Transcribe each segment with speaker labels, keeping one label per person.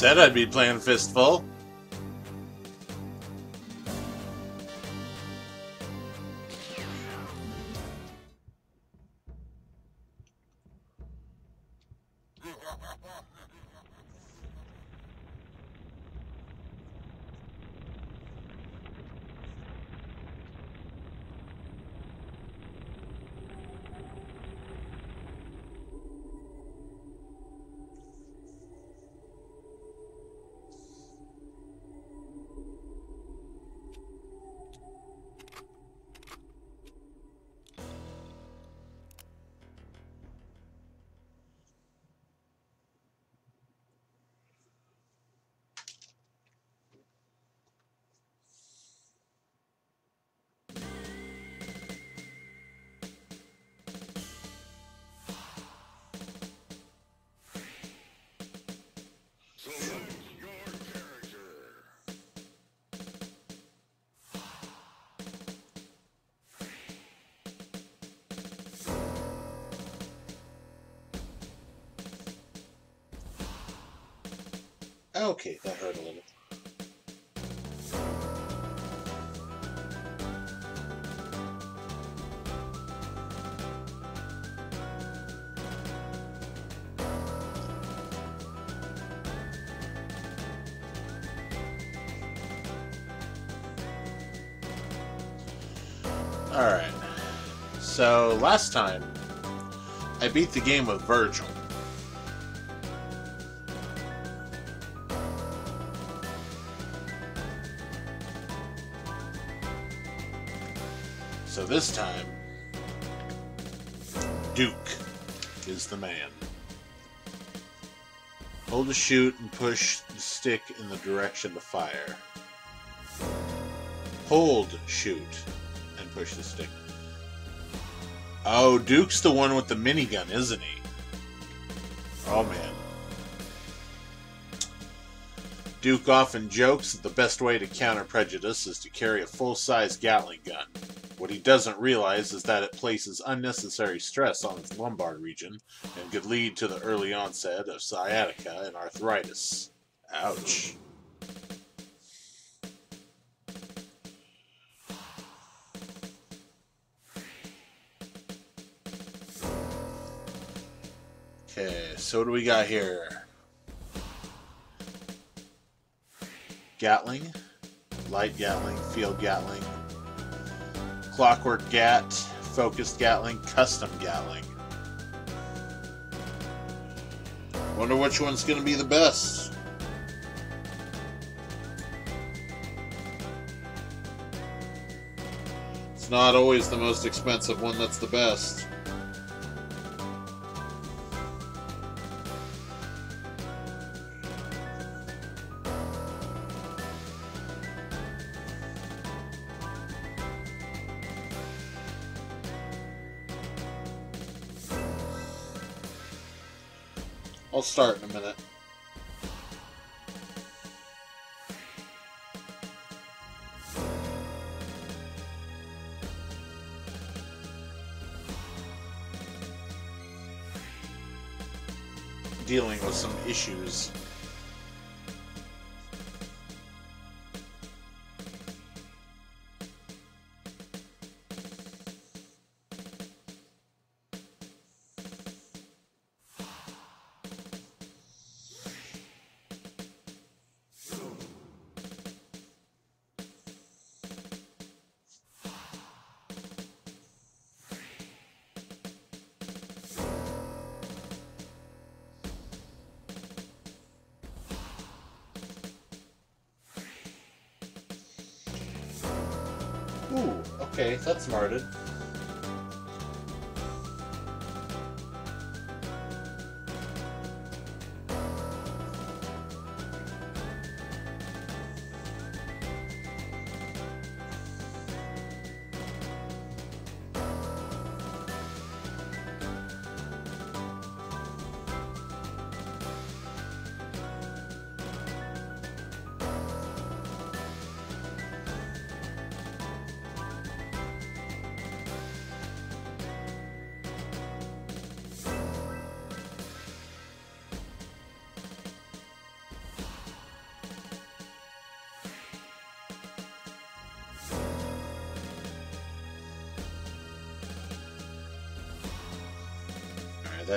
Speaker 1: Said I'd be playing Fistful. Okay, that hurt a little. Alright. So, last time, I beat the game with Virgil. This time, Duke is the man. Hold the shoot and push the stick in the direction to fire. Hold shoot and push the stick. Oh, Duke's the one with the minigun, isn't he? Oh man. Duke often jokes that the best way to counter prejudice is to carry a full-size Gatling gun. What he doesn't realize is that it places unnecessary stress on his lumbar region and could lead to the early onset of sciatica and arthritis. Ouch. Okay, so what do we got here? Gatling, light Gatling, field Gatling, clockwork Gat, focused Gatling, custom Gatling. Wonder which one's going to be the best. It's not always the most expensive one that's the best. Dealing with some issues. Okay,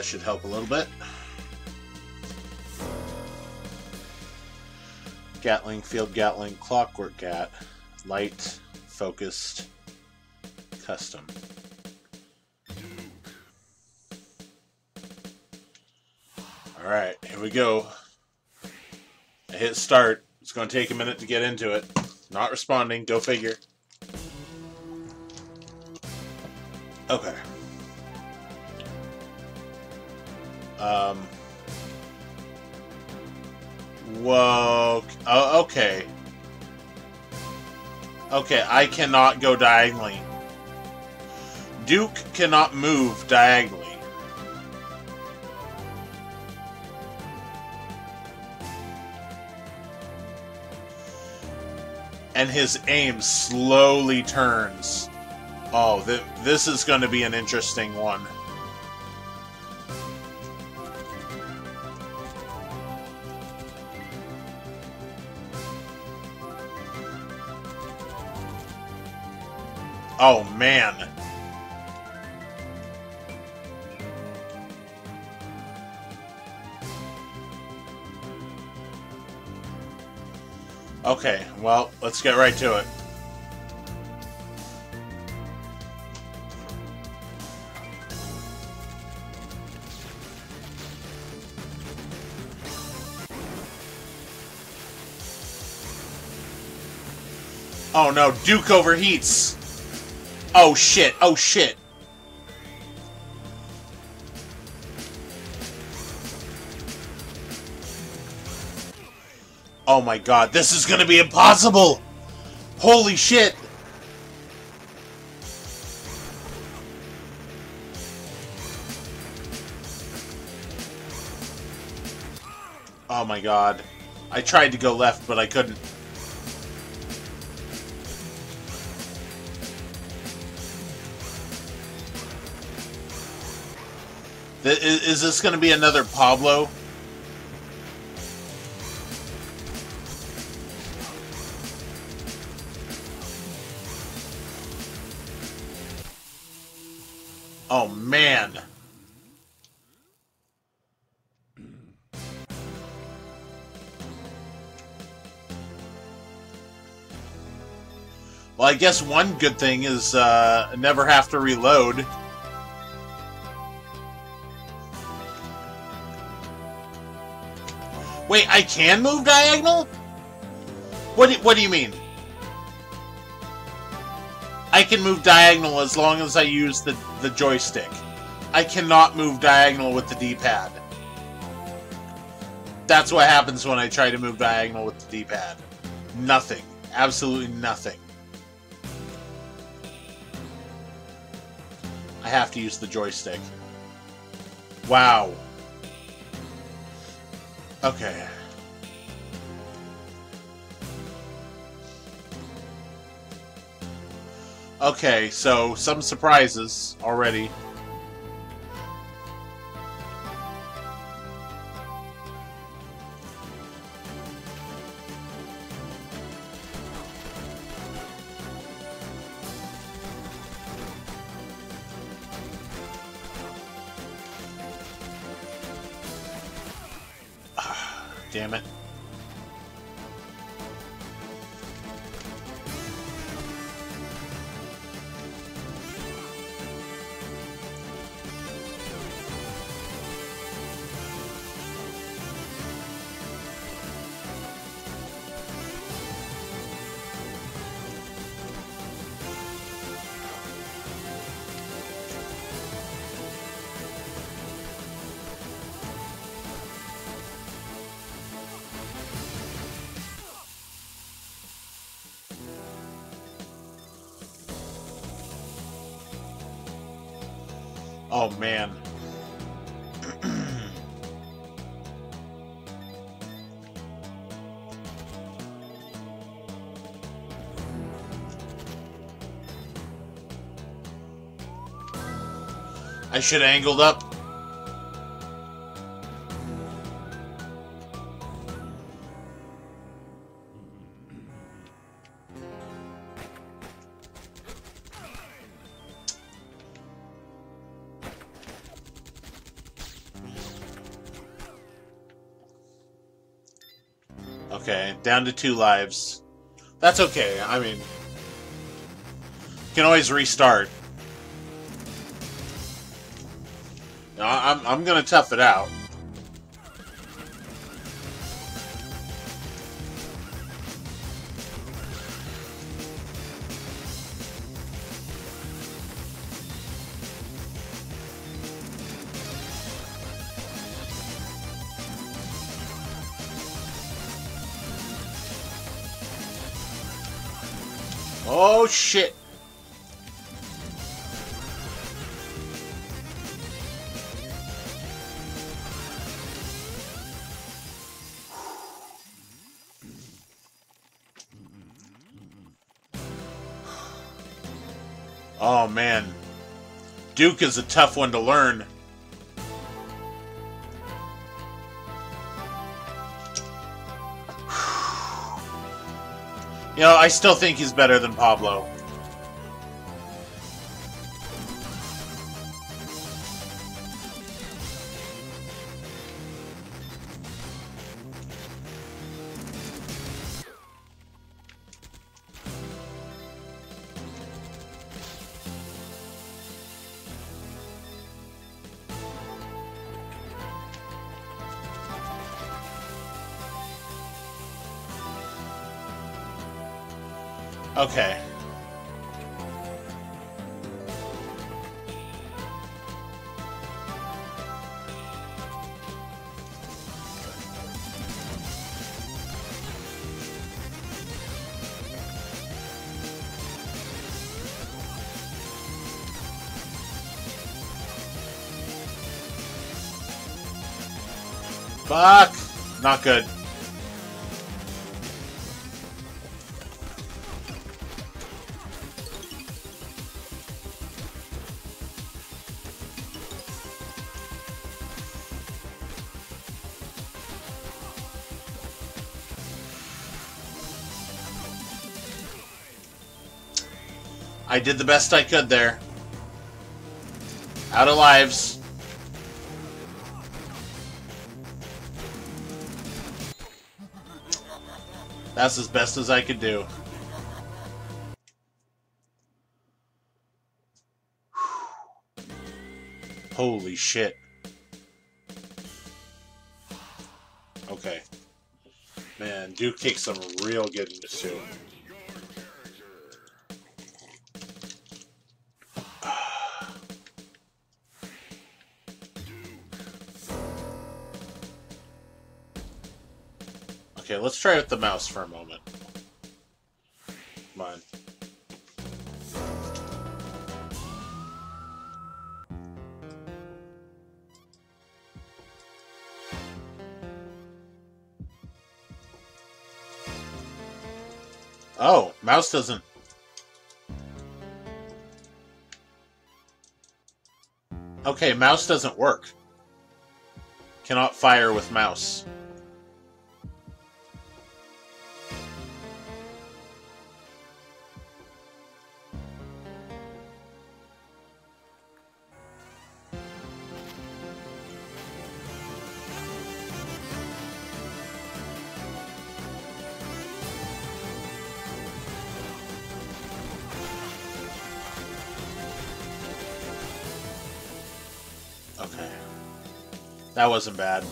Speaker 1: that should help a little bit. Gatling, Field Gatling, Clockwork Gat, Light, Focused, Custom. Alright, here we go. I hit start. It's going to take a minute to get into it. Not responding, go figure. I cannot go diagonally. Duke cannot move diagonally. And his aim slowly turns. Oh, th this is going to be an interesting one. Oh, man. Okay, well, let's get right to it. Oh no, Duke overheats! Oh shit, oh shit. Oh my god, this is gonna be impossible! Holy shit! Oh my god. I tried to go left, but I couldn't. Is this going to be another Pablo? Oh, man. Well, I guess one good thing is uh, never have to reload. Wait, I can move diagonal? What do, what do you mean? I can move diagonal as long as I use the, the joystick. I cannot move diagonal with the D-pad. That's what happens when I try to move diagonal with the D-pad. Nothing. Absolutely nothing. I have to use the joystick. Wow. Okay. Okay, so some surprises already. should have angled up. Okay, down to two lives. That's okay. I mean, you can always restart. I'm, gonna tough it out. Duke is a tough one to learn. You know, I still think he's better than Pablo. Fuck! Not good. I did the best I could there. Out of lives. That's as best as I could do. Holy shit. Okay. Man, Duke takes some real good in this. Try with the mouse for a moment. Come on. Oh, mouse doesn't... Okay, mouse doesn't work. Cannot fire with mouse. That wasn't bad.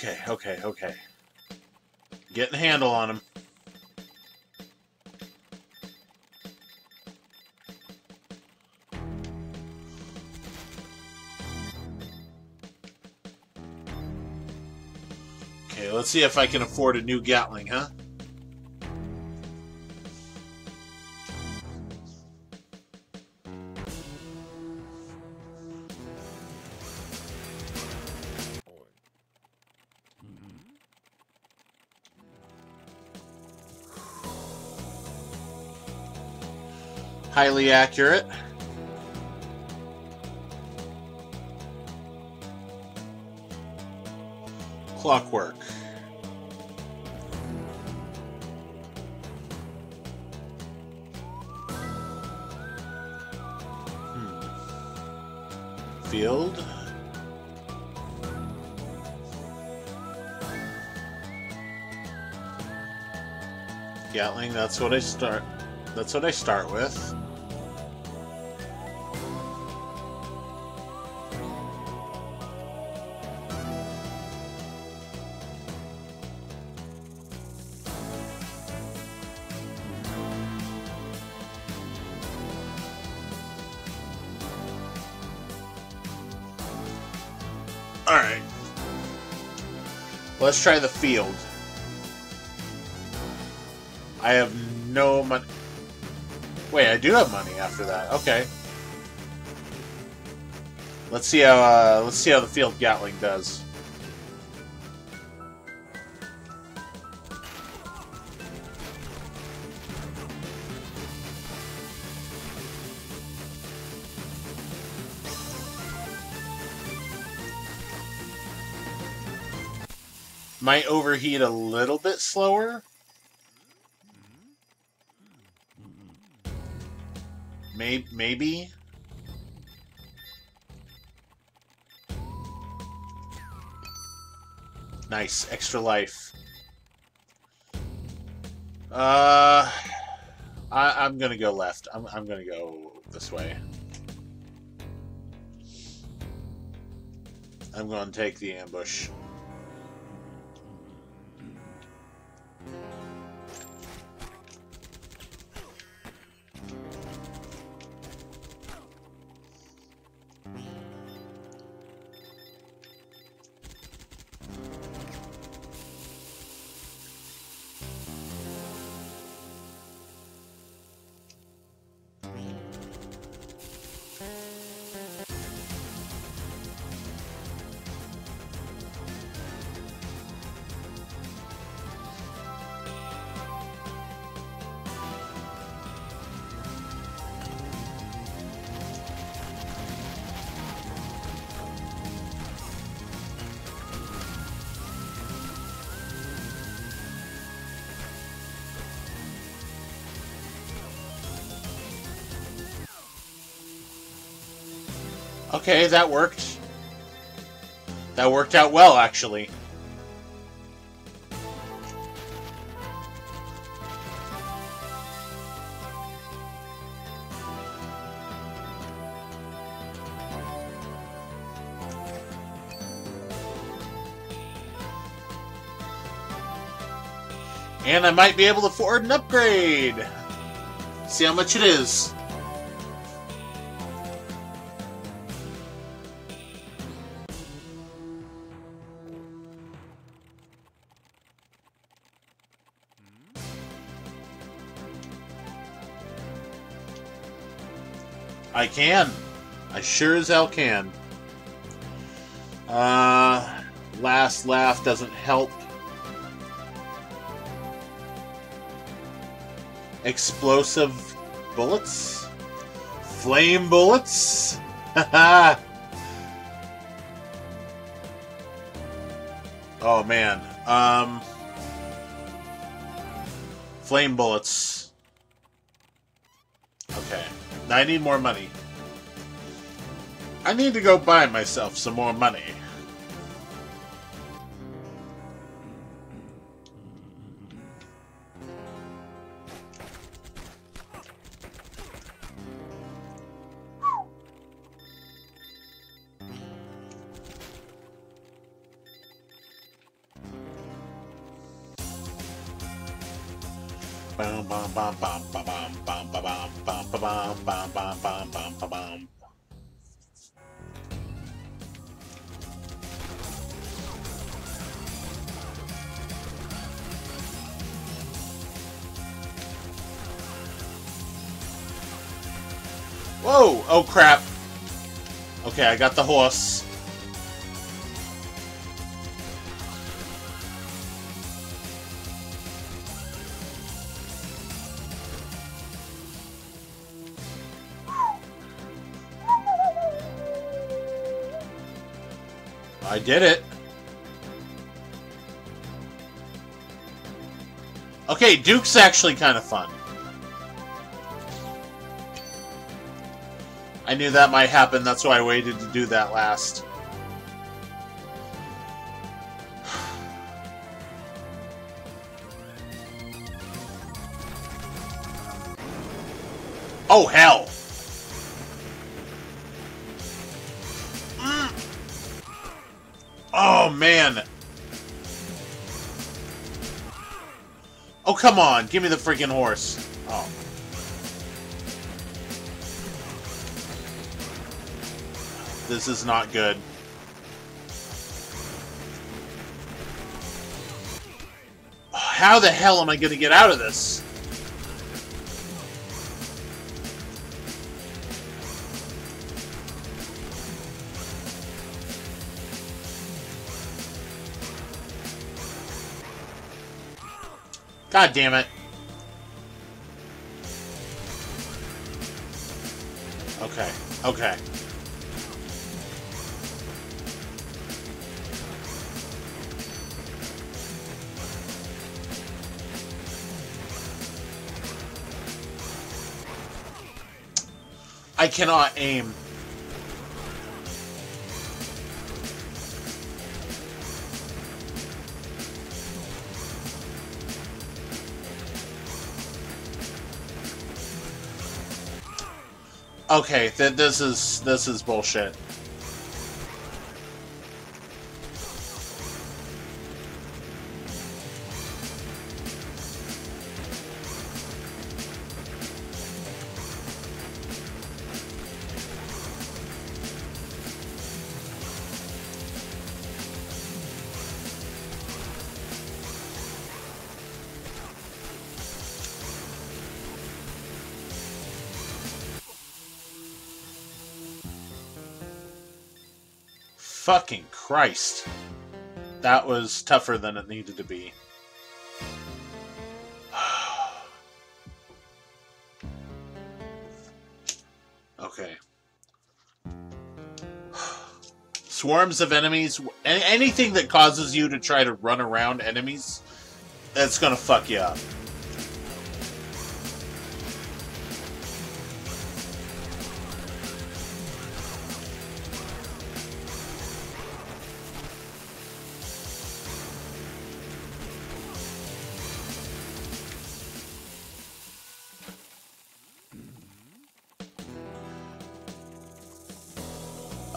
Speaker 1: Okay, okay, okay. Getting a handle on him. Okay, let's see if I can afford a new Gatling, huh? Highly accurate. Clockwork. Hmm. Field. Gatling, that's what I start that's what I start with. Let's try the field. I have no money. Wait, I do have money after that. Okay. Let's see how uh, let's see how the field Gatling does. Might overheat a little bit slower. Maybe. maybe. Nice, extra life. Uh, I, I'm gonna go left. I'm, I'm gonna go this way. I'm gonna take the ambush. Okay, that worked. That worked out well, actually. And I might be able to afford an upgrade. See how much it is. I can. I sure as hell can. Uh, last laugh doesn't help. Explosive bullets? Flame bullets? Haha! oh man. Um, Flame bullets. Okay. I need more money. I need to go buy myself some more money. Got the horse. I did it. Okay, Duke's actually kind of fun. I knew that might happen, that's why I waited to do that last. Oh, hell! Mm. Oh, man! Oh, come on! Give me the freaking horse! This is not good. How the hell am I going to get out of this? God damn it. Okay, okay. Cannot aim. Okay, th this is this is bullshit. Fucking Christ. That was tougher than it needed to be. okay. Swarms of enemies, anything that causes you to try to run around enemies, that's gonna fuck you up.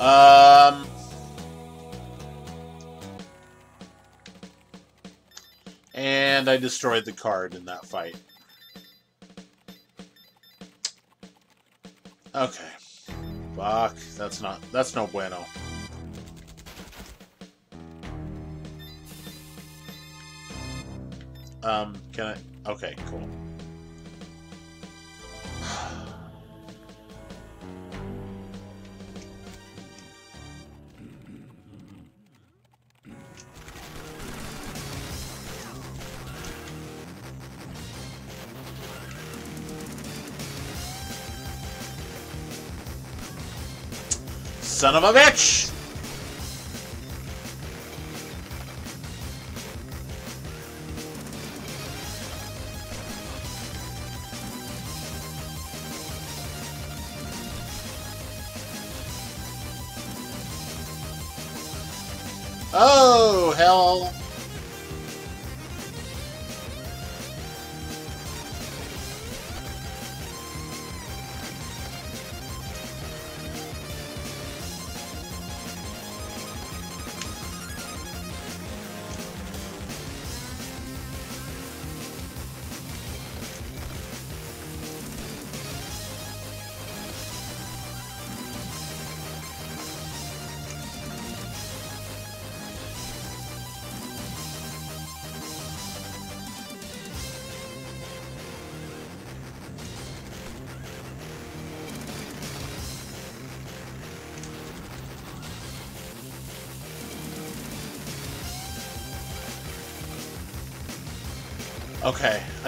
Speaker 1: Um. And I destroyed the card in that fight. Okay. Fuck. That's not. That's no bueno. Um, can I? Okay, cool. Son of a bitch!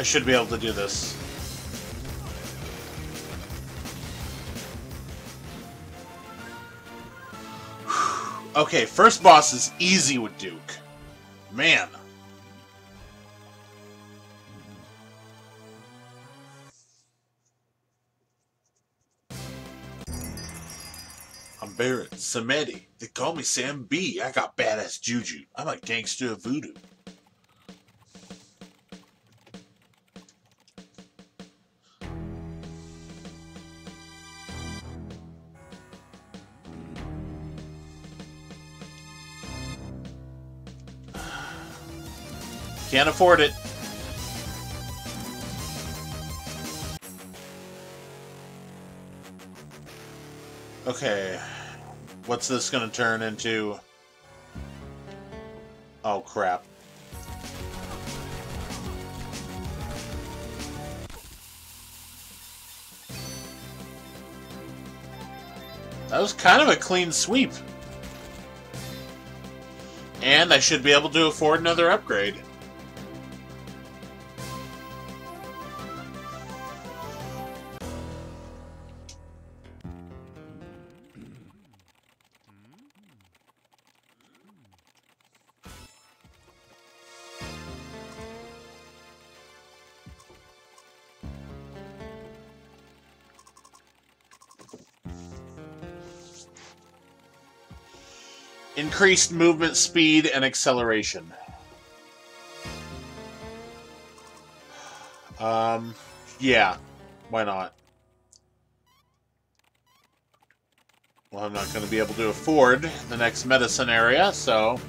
Speaker 1: Should be able to do this. okay, first boss is easy with Duke. Man. I'm Baron, Samedi. They call me Sam B. I got badass juju. I'm a gangster of voodoo. Can't afford it. Okay. What's this gonna turn into? Oh, crap. That was kind of a clean sweep. And I should be able to afford another upgrade. Increased movement speed and acceleration. Um, yeah, why not? Well, I'm not going to be able to afford the next medicine area, so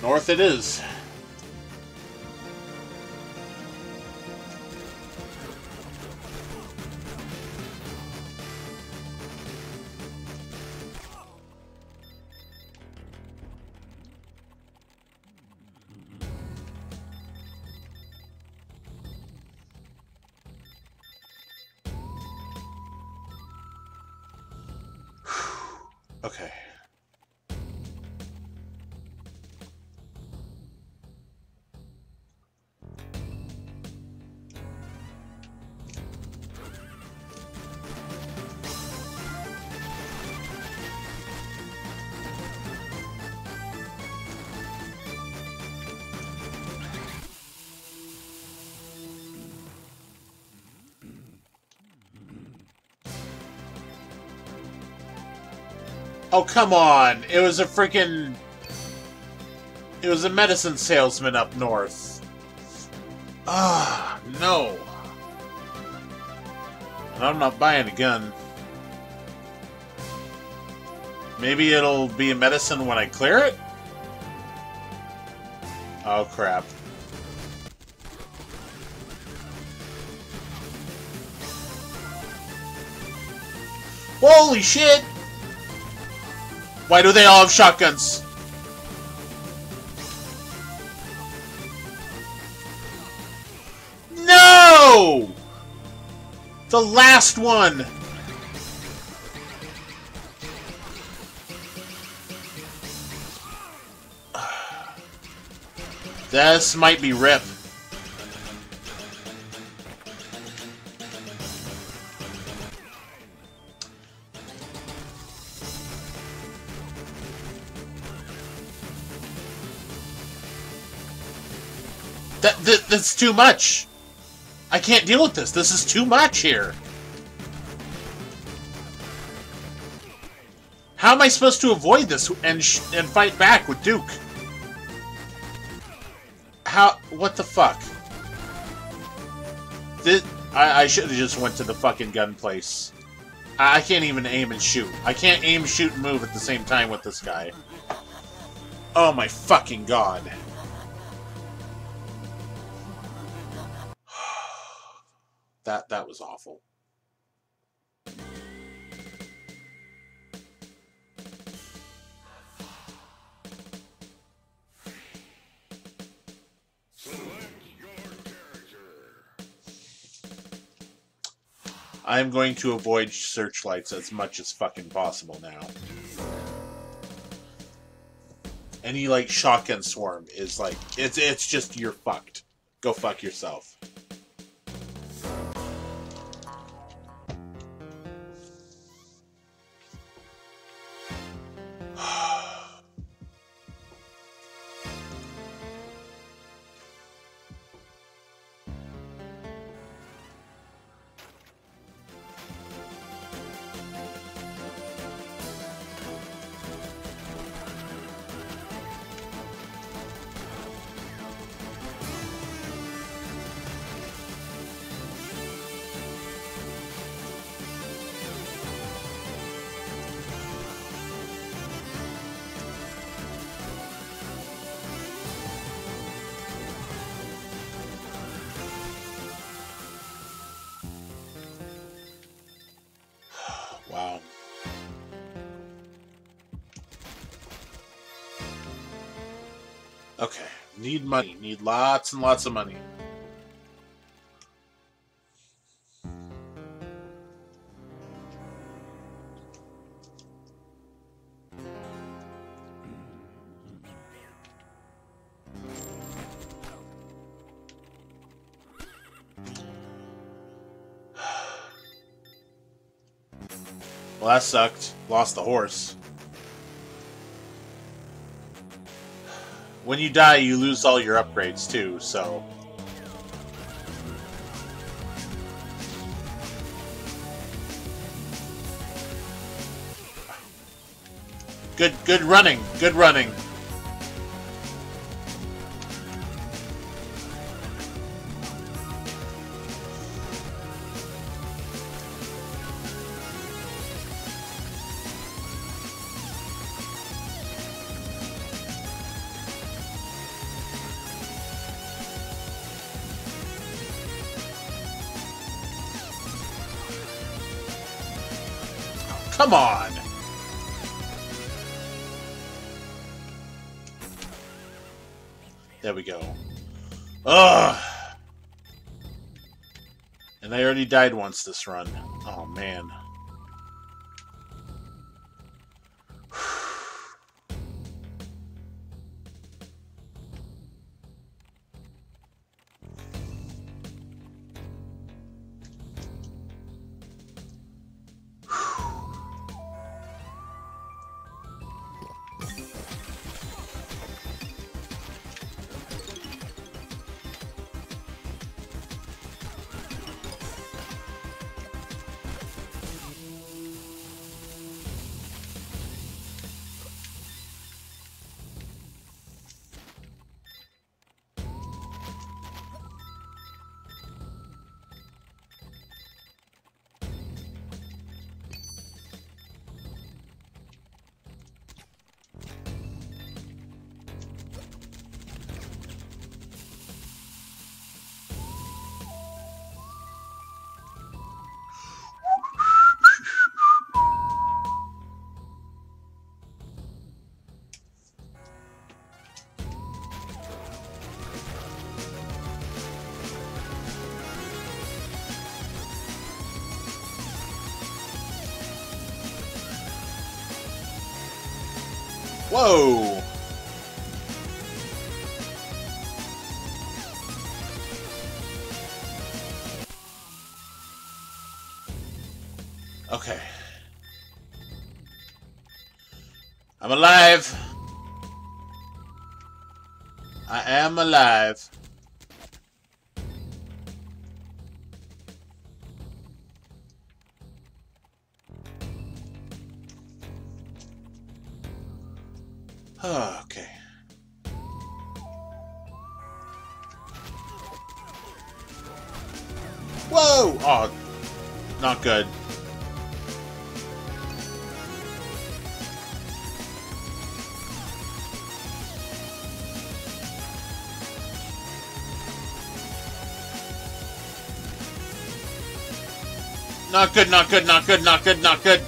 Speaker 1: north it is. Okay. Oh, come on. It was a freaking... It was a medicine salesman up north. Ah, no. I'm not buying a gun. Maybe it'll be a medicine when I clear it? Oh, crap. Holy shit! Why do they all have shotguns? No! The last one! This might be Rip. That's too much. I can't deal with this. This is too much here. How am I supposed to avoid this and and fight back with Duke? How? What the fuck? This, I, I should have just went to the fucking gun place. I, I can't even aim and shoot. I can't aim, shoot, and move at the same time with this guy. Oh my fucking god. I'm going to avoid searchlights as much as fucking possible now. Any like shotgun swarm is like it's it's just you're fucked. Go fuck yourself. Need money. Need lots and lots of money. Well, that sucked. Lost the horse. When you die, you lose all your upgrades too, so... Good, good running, good running. Died once this run. Oh, man. I'm alive. I am alive. Not good, not good, not good, not good, not good.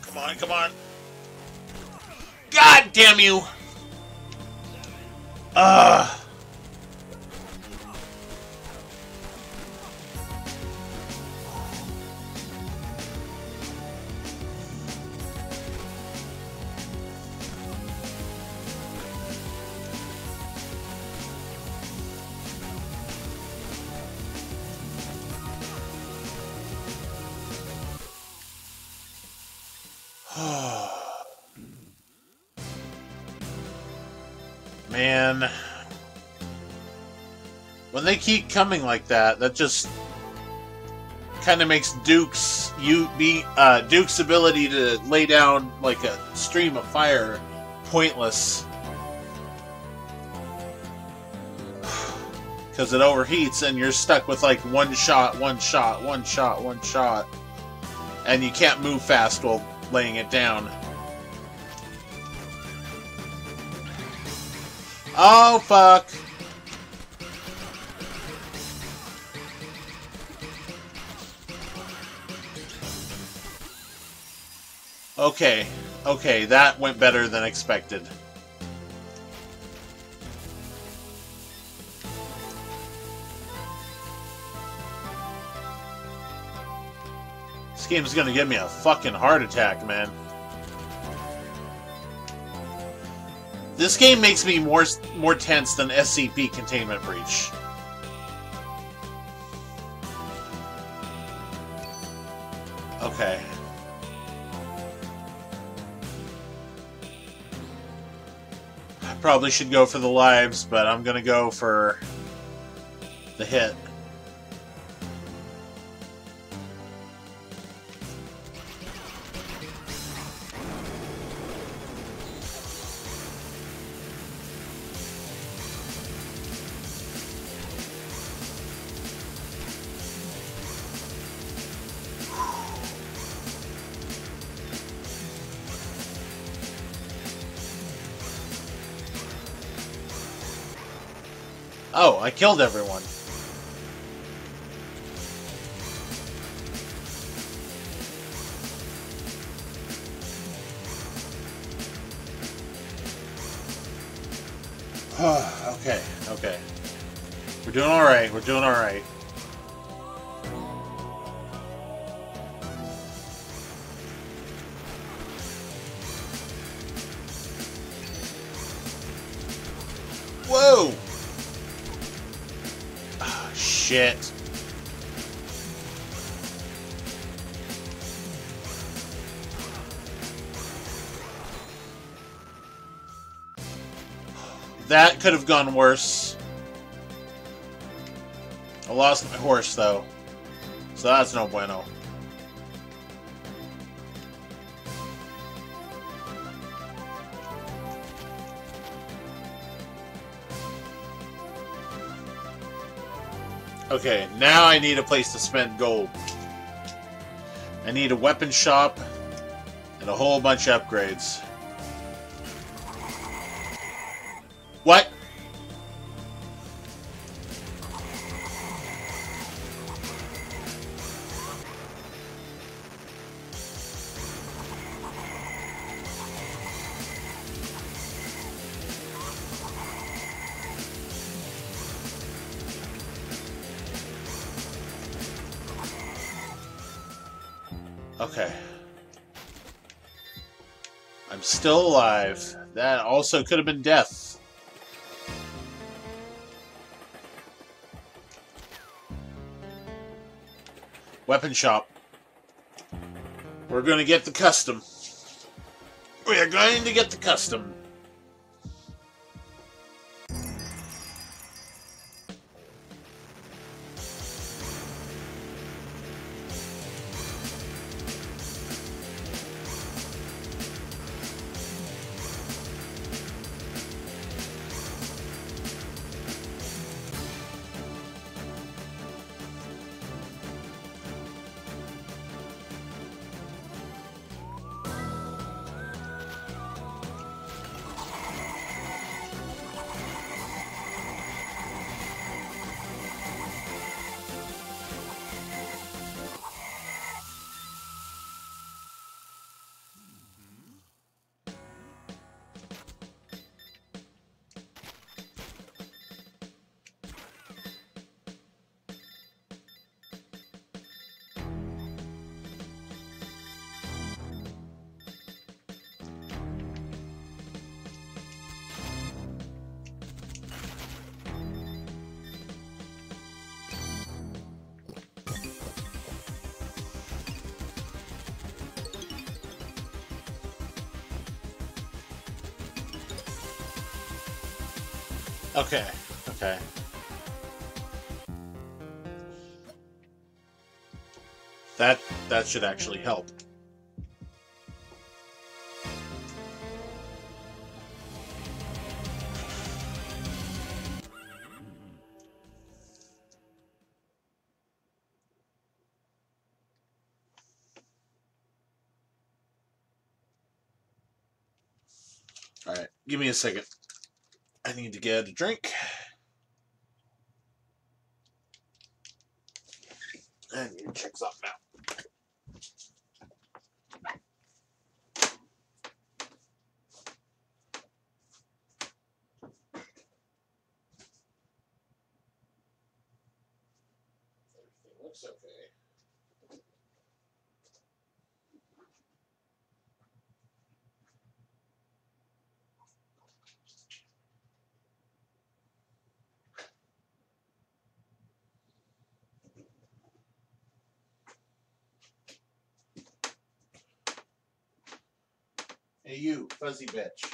Speaker 1: Come on, come on. God damn you! Keep coming like that, that just kind of makes Duke's you be uh, Duke's ability to lay down like a stream of fire pointless because it overheats and you're stuck with like one shot, one shot, one shot, one shot, and you can't move fast while laying it down. Oh, fuck. Okay, okay, that went better than expected. This game's gonna give me a fucking heart attack, man. This game makes me more more tense than SCP Containment Breach. Probably should go for the lives, but I'm gonna go for the hit. I killed everyone. okay, okay. We're doing alright, we're doing alright. Shit. That could have gone worse. I lost my horse, though. So that's no bueno. Okay, now I need a place to spend gold. I need a weapon shop and a whole bunch of upgrades. That also could have been death. Weapon shop. We're going to get the custom. We are going to get the custom. Okay, okay. That that should actually help. Alright, give me a second. Need to get a drink. And you check something out. Everything looks okay. Hey, you, fuzzy bitch.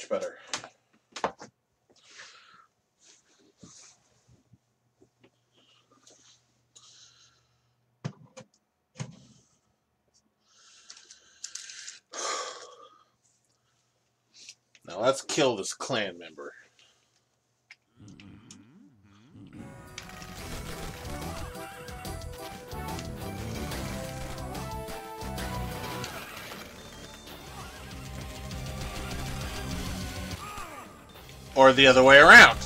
Speaker 1: Much better. Now let's kill this clan member. Or the other way around.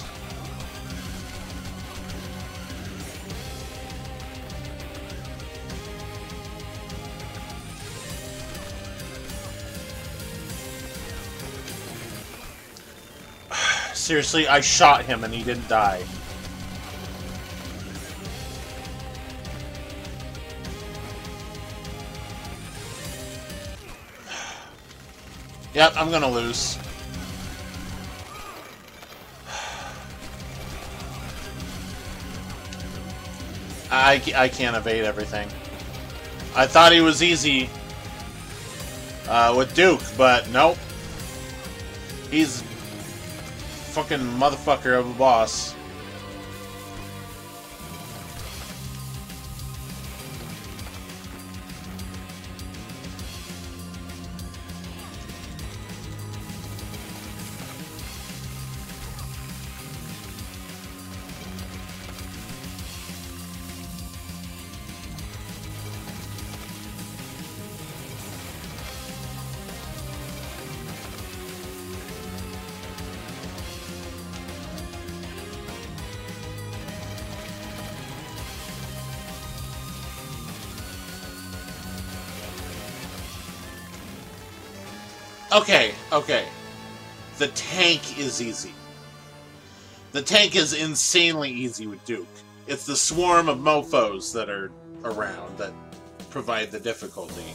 Speaker 1: Seriously, I shot him and he didn't die. Yep, I'm gonna lose. I, I can't evade everything. I thought he was easy uh, with Duke, but nope. He's fucking motherfucker of a boss. Okay, okay. The tank is easy. The tank is insanely easy with Duke. It's the swarm of mofos that are around that provide the difficulty.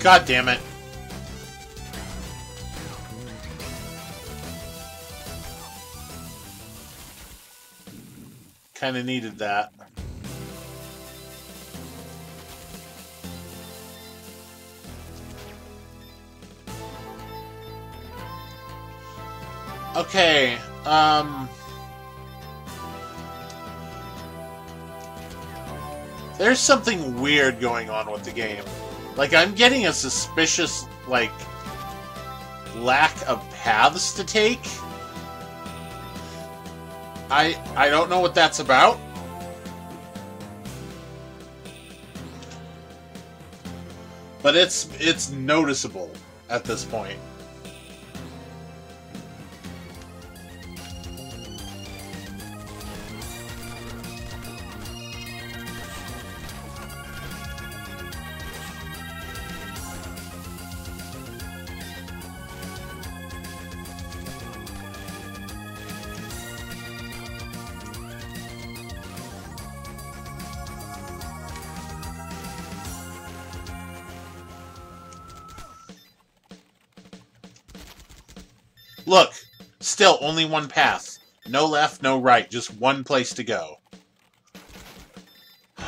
Speaker 1: God damn it. Kind of needed that. Okay, um... There's something weird going on with the game. Like, I'm getting a suspicious, like, lack of paths to take. I I don't know what that's about. But it's it's noticeable at this point. Still only one path. No left, no right, just one place to go.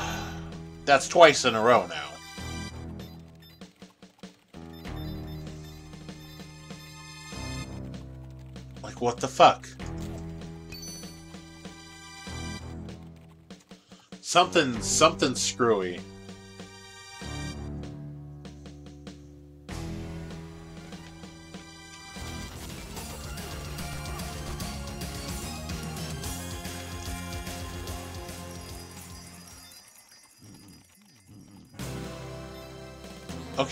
Speaker 1: That's twice in a row now. Like, what the fuck? Something, something screwy.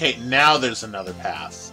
Speaker 1: Okay, now there's another path.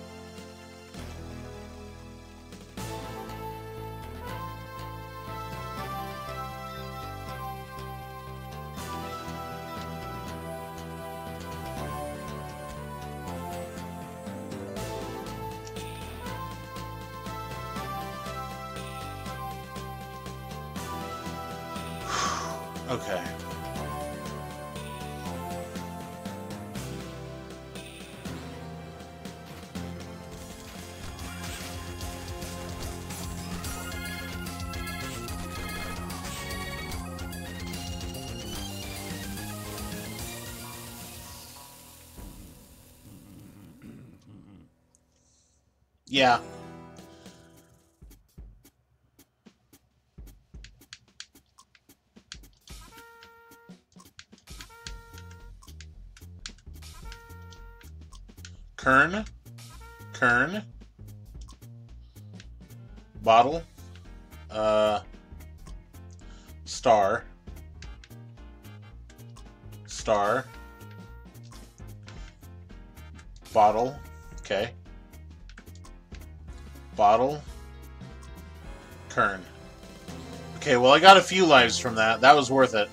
Speaker 1: Got a few lives from that. That was worth it.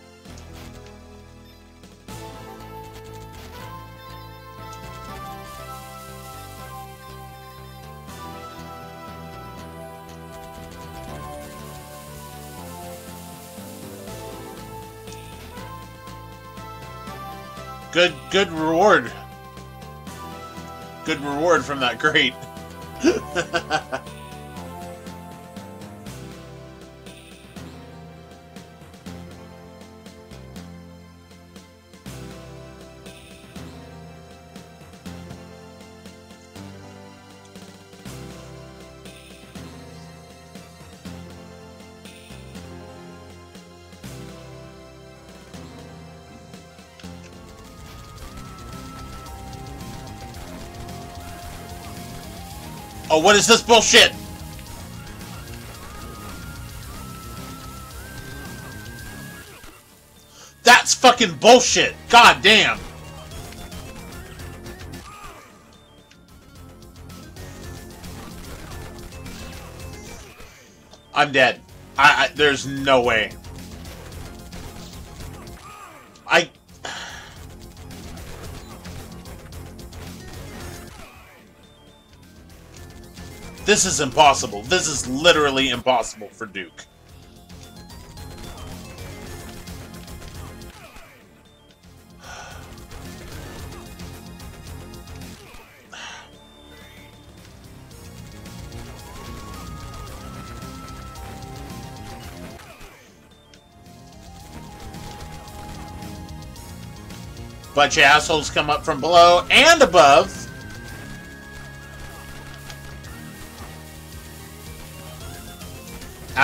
Speaker 1: Good, good reward. Good reward from that crate. Oh, what is this bullshit? That's fucking bullshit. God damn. I'm dead. I, I there's no way. This is impossible. This is literally impossible for Duke. Bunch of assholes come up from below and above.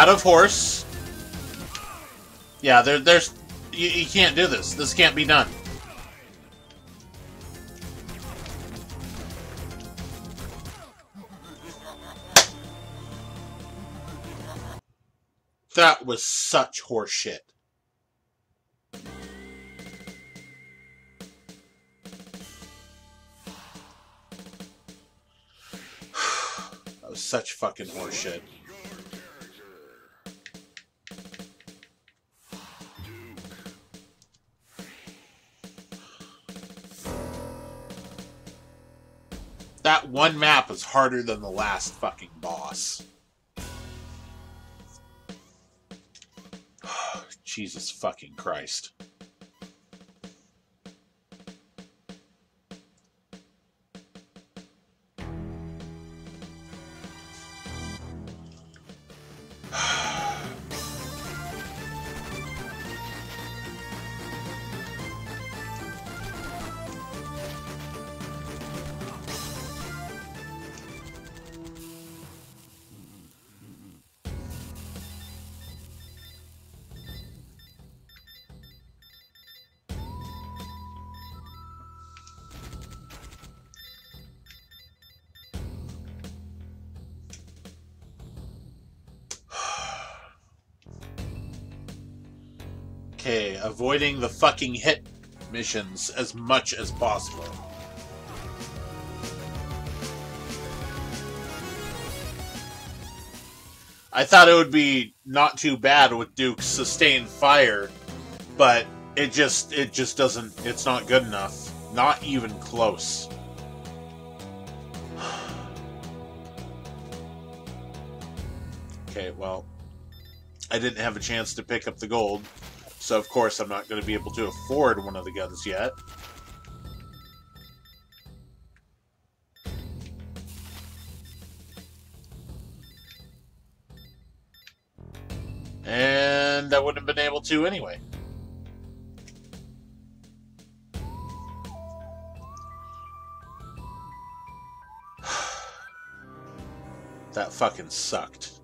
Speaker 1: Out of horse. Yeah, there, there's... You, you can't do this. This can't be done. That was such horseshit. that was such fucking horseshit. One map is harder than the last fucking boss. Jesus fucking Christ. Avoiding the fucking hit missions as much as possible. I thought it would be not too bad with Duke's sustained fire, but it just it just doesn't it's not good enough. Not even close. okay, well, I didn't have a chance to pick up the gold, so of course I'm not going to be able to afford one of the guns yet. And I wouldn't have been able to anyway. that fucking sucked.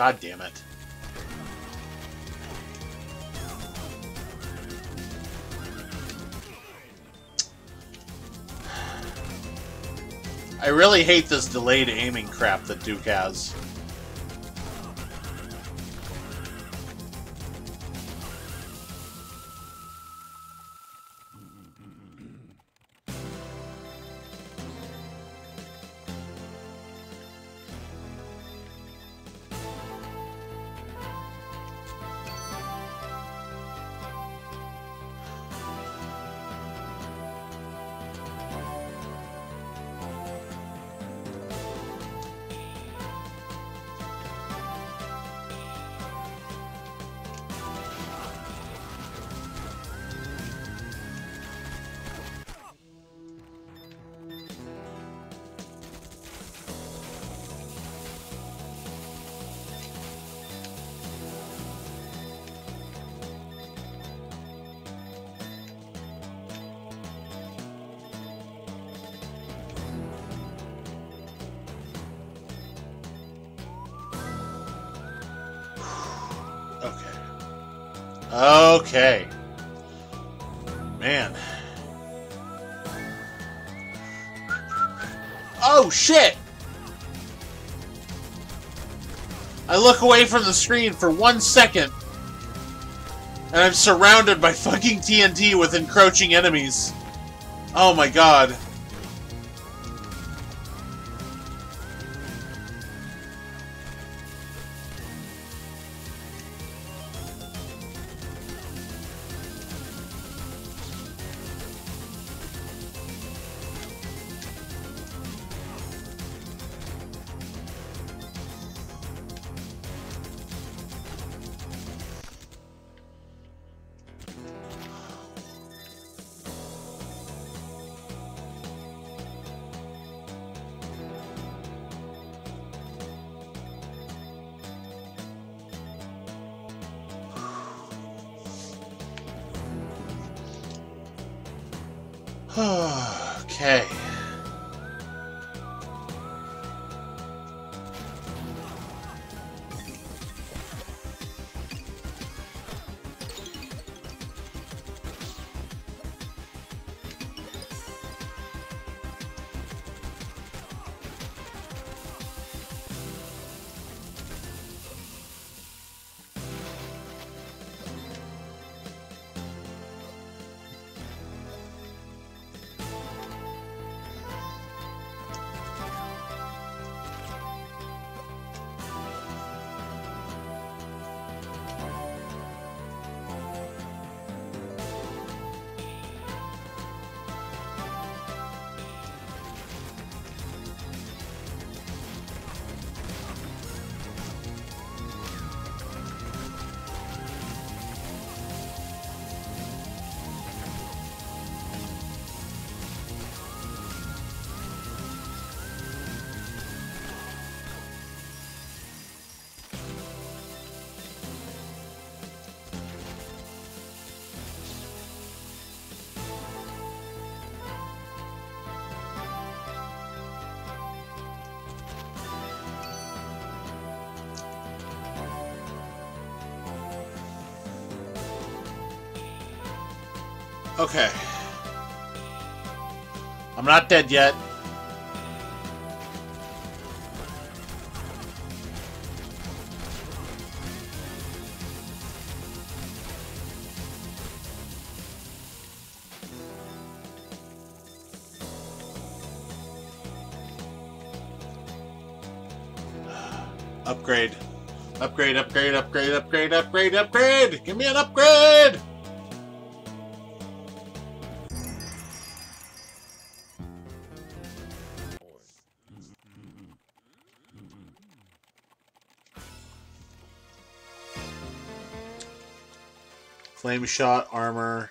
Speaker 1: God damn it. I really hate this delayed aiming crap that Duke has. Look away from the screen for one second, and I'm surrounded by fucking TNT with encroaching enemies. Oh my god. Okay. I'm not dead yet. Upgrade. Upgrade, upgrade, upgrade, upgrade, upgrade, upgrade! Give me an upgrade! Flameshot armor,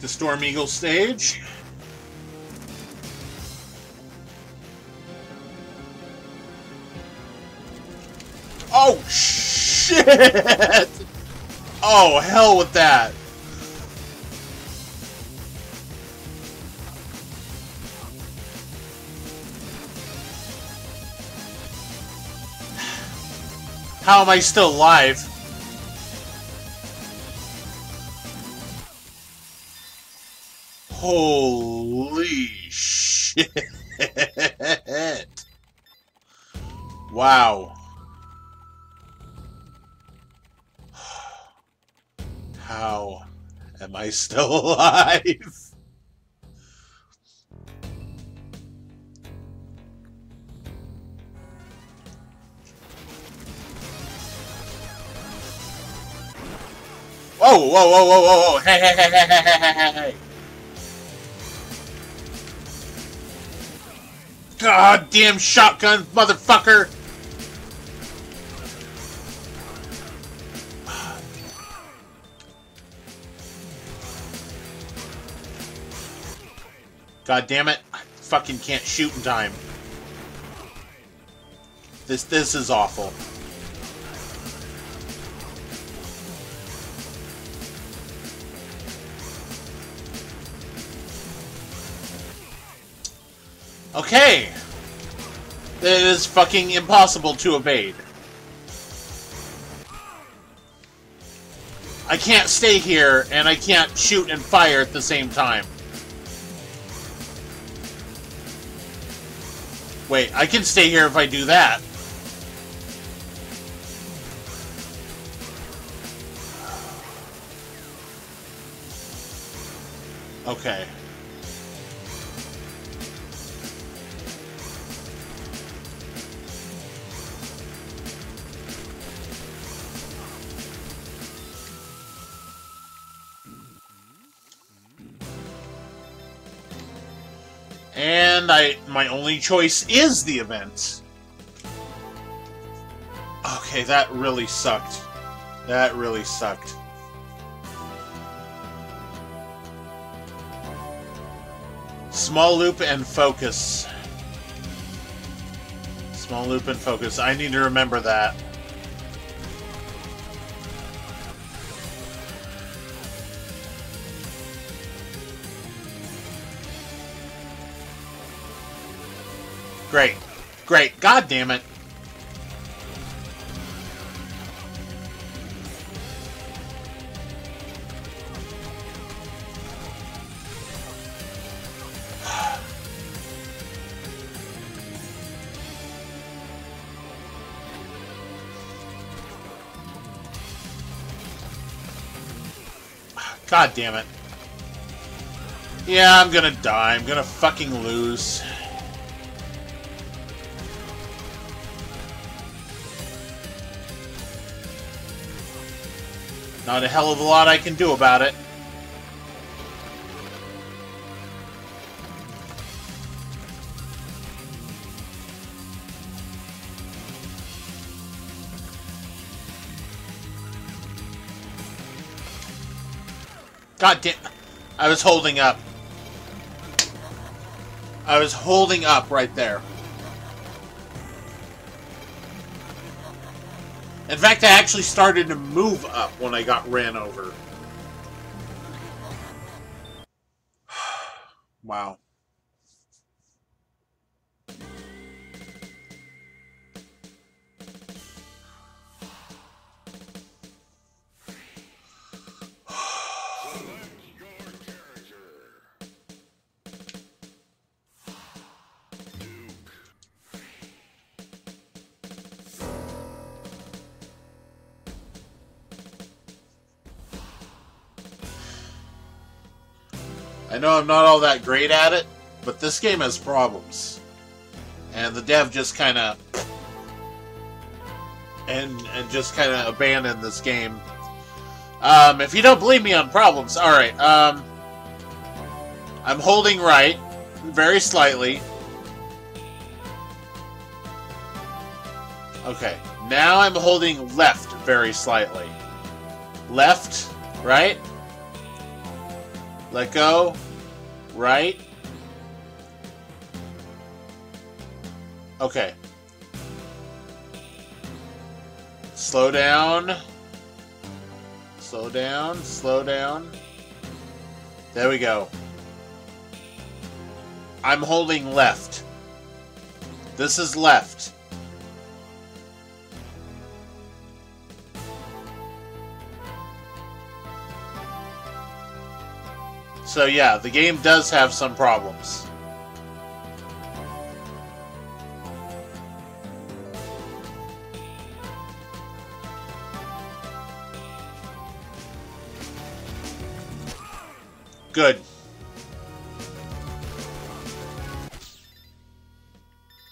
Speaker 1: To Storm Eagle stage. Oh, shit! Oh, hell with that. How am I still alive? Holy shit. Wow. How am I still alive? Whoa, whoa, whoa, whoa, whoa, hey, hey, hey, hey, hey, hey, hey, hey. God damn shotgun, motherfucker! God damn it! I fucking can't shoot in time. This this is awful. Okay. It is fucking impossible to evade. I can't stay here, and I can't shoot and fire at the same time. Wait, I can stay here if I do that. Okay. My only choice is the event. Okay, that really sucked. That really sucked. Small loop and focus. Small loop and focus. I need to remember that. Great. God damn it. God damn it. Yeah, I'm gonna die. I'm gonna fucking lose. Not a hell of a lot I can do about it. God damn. I was holding up. I was holding up right there. In fact, I actually started to move up when I got ran over. I know I'm not all that great at it, but this game has problems. And the dev just kind of and and just kind of abandoned this game. Um, if you don't believe me on problems, all right. Um, I'm holding right, very slightly. Okay, now I'm holding left very slightly. Left, right. Let go. Right. Okay. Slow down. Slow down. Slow down. There we go. I'm holding left. This is left. So yeah, the game does have some problems. Good.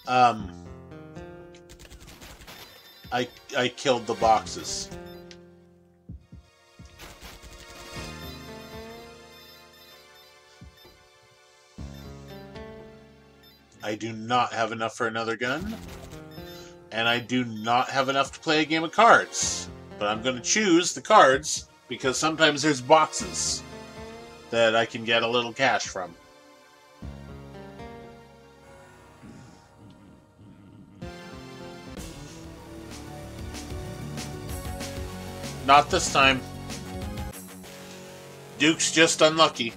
Speaker 1: Um, I I killed the boxes. I do not have enough for another gun. And I do not have enough to play a game of cards. But I'm going to choose the cards because sometimes there's boxes that I can get a little cash from. Not this time. Duke's just unlucky.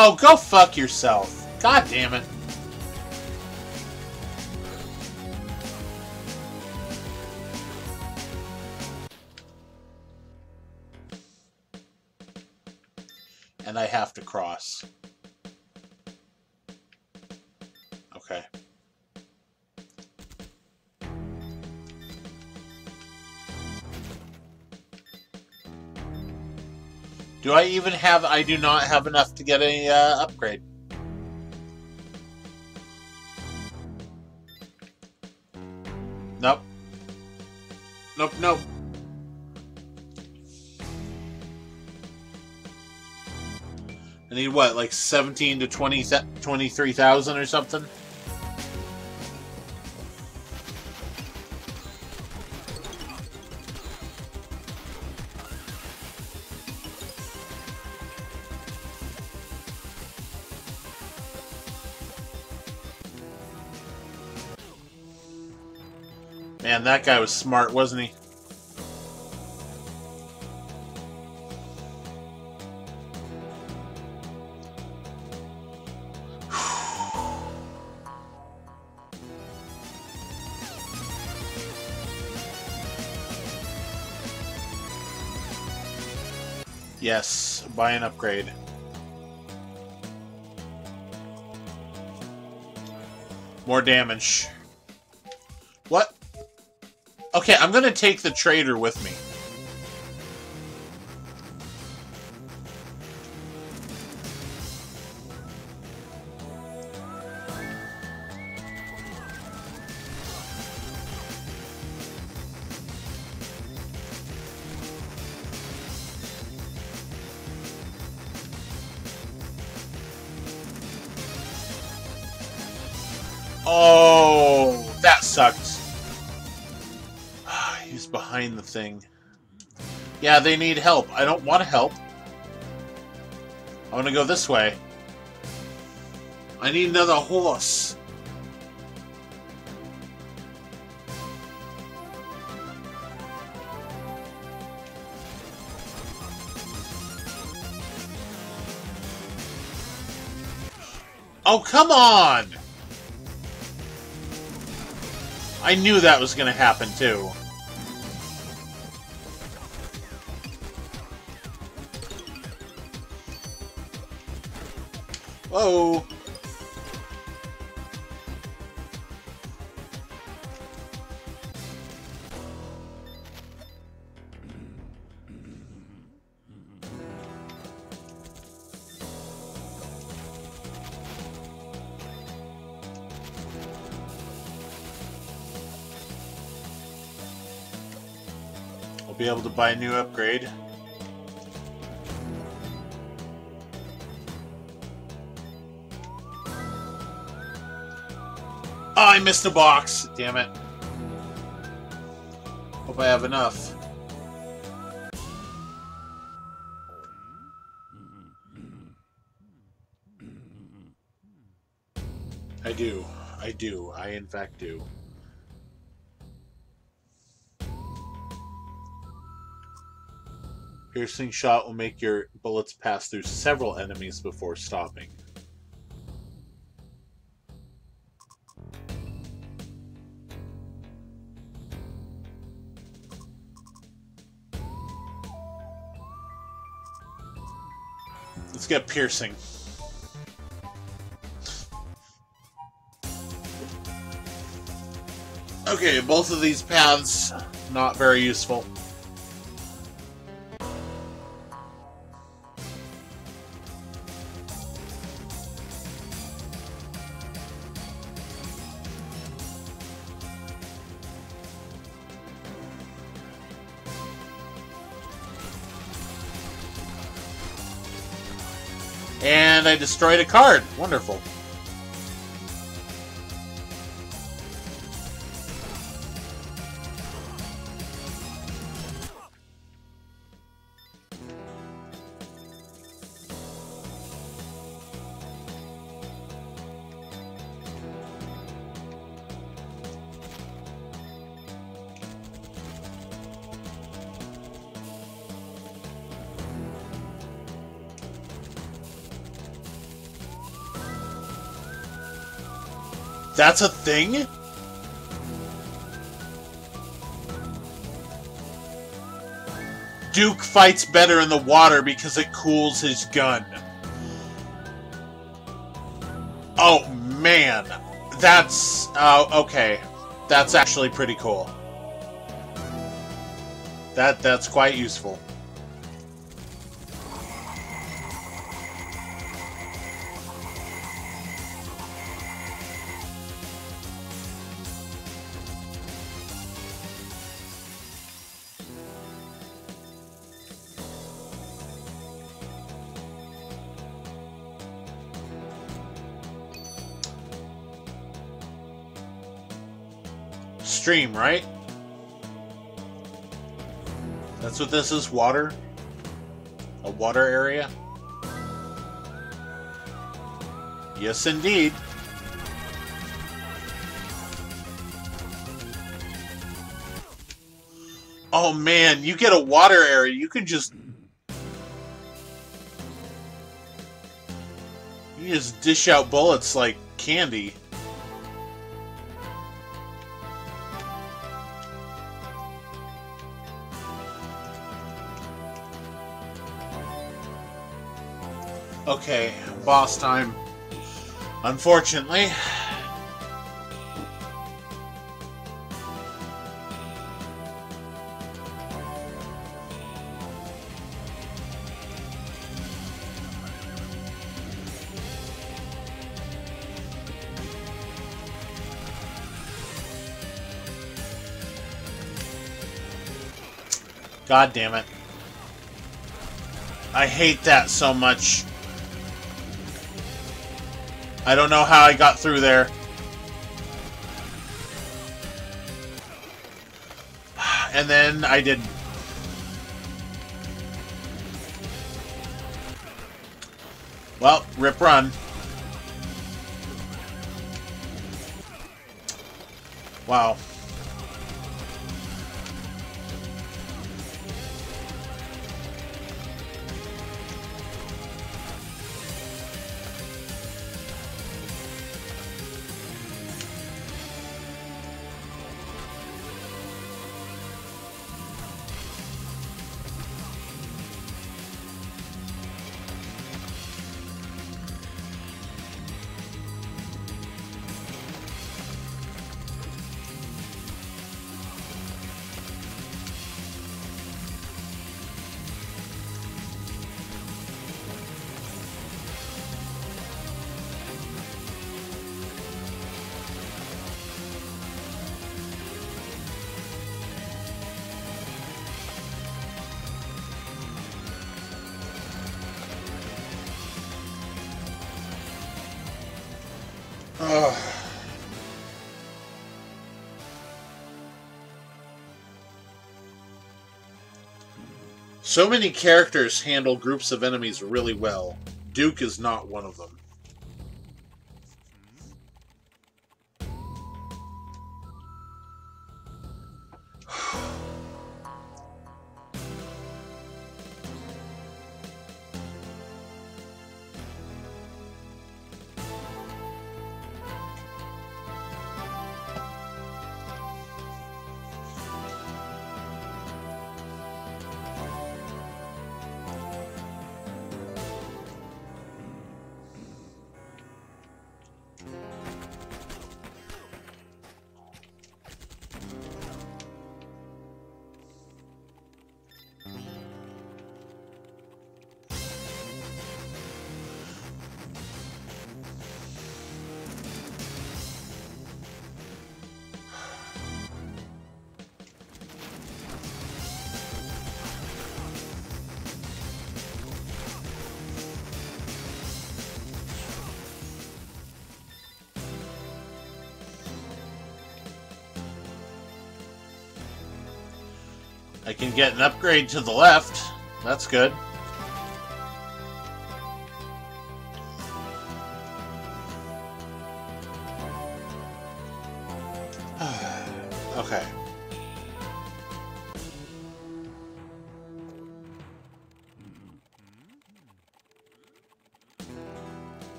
Speaker 1: Oh, go fuck yourself. God damn it. And I have to cross. Do I even have... I do not have enough to get a uh, upgrade. Nope. Nope, nope. I need what, like 17 to 20, 23,000 or something? That guy was smart, wasn't he? Yes, buy an upgrade. More damage. Okay, I'm gonna take the trader with me. Thing. Yeah, they need help. I don't want to help. I want to go this way. I need another horse. Oh, come on! I knew that was going to happen, too. I'll be able to buy a new upgrade. I missed a box. Damn it. Hope I have enough. I do. I do. I in fact do. Piercing shot will make your bullets pass through several enemies before stopping. Get piercing. Okay, both of these paths not very useful. Destroyed a card. Wonderful. That's a thing? Duke fights better in the water because it cools his gun. Oh, man. That's... Uh, okay. That's actually pretty cool. That That's quite useful. Stream, right? That's what this is, water? A water area? Yes, indeed. Oh man, you get a water area, you can just... You just dish out bullets like candy. Okay, boss time. Unfortunately. God damn it. I hate that so much. I don't know how I got through there. And then I did... Well, rip run. Wow. So many characters handle groups of enemies really well. Duke is not one of them. I can get an upgrade to the left. That's good.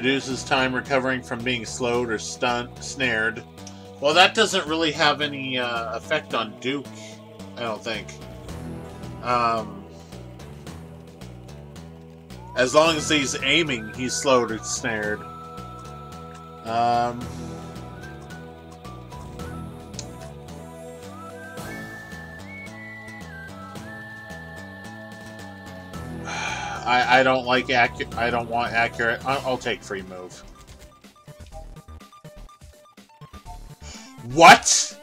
Speaker 1: Reduces time recovering from being slowed or stunned, snared. Well, that doesn't really have any uh, effect on Duke, I don't think. Um, as long as he's aiming, he's slowed or snared. Um, I, I don't like accurate. I don't want accurate. I'll, I'll take free move. What?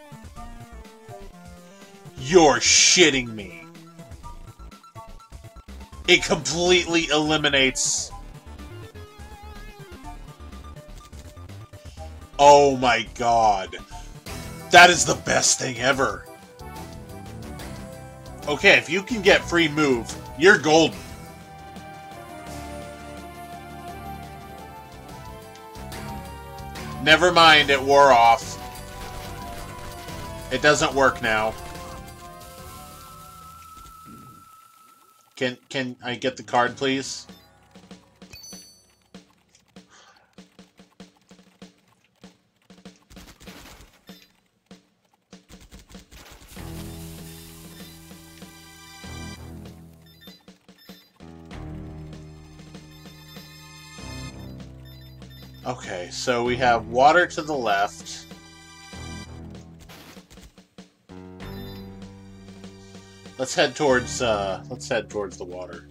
Speaker 1: You're shitting me. It completely eliminates... Oh my god. That is the best thing ever. Okay, if you can get free move, you're golden. Never mind, it wore off. It doesn't work now. Can can I get the card, please? So we have water to the left. Let's head towards, uh, let's head towards the water.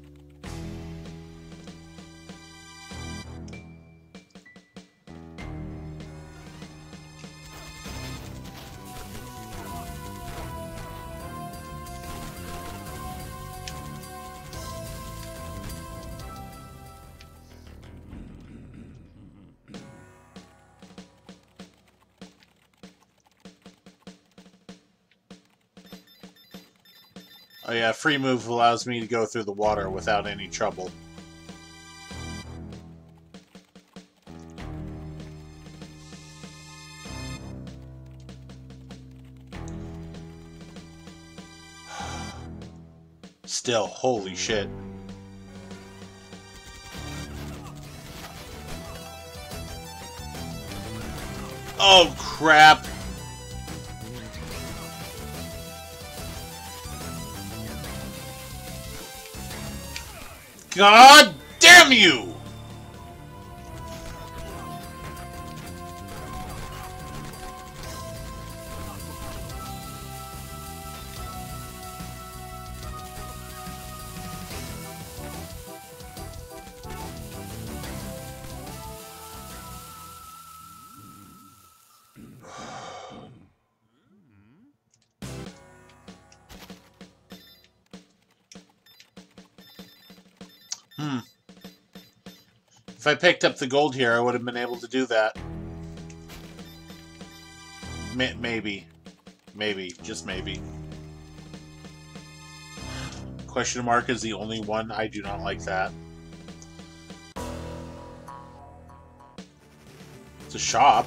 Speaker 1: Free move allows me to go through the water without any trouble. Still, holy shit. Oh crap! God damn you! Hmm. If I picked up the gold here, I would have been able to do that. maybe. Maybe. Just maybe. Question mark is the only one. I do not like that. It's a shop.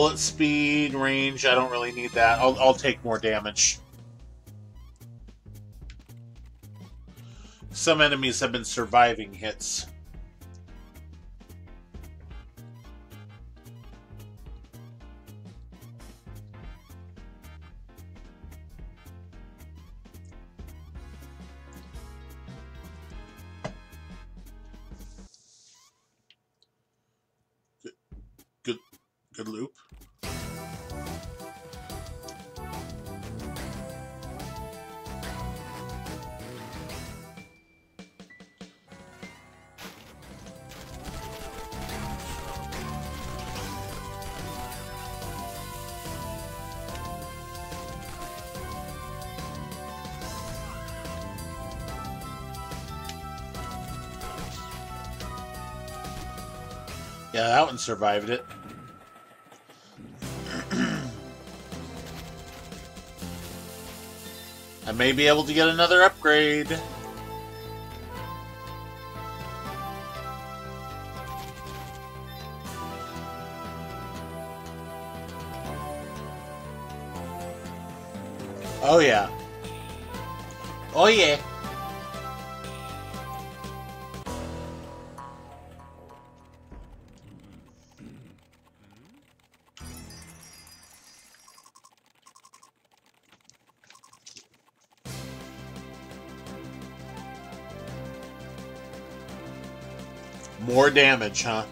Speaker 1: Bullet speed, range, I don't really need that. I'll, I'll take more damage. Some enemies have been surviving hits. That survived it. I may be able to get another upgrade. Oh yeah. Oh yeah. Damage, huh?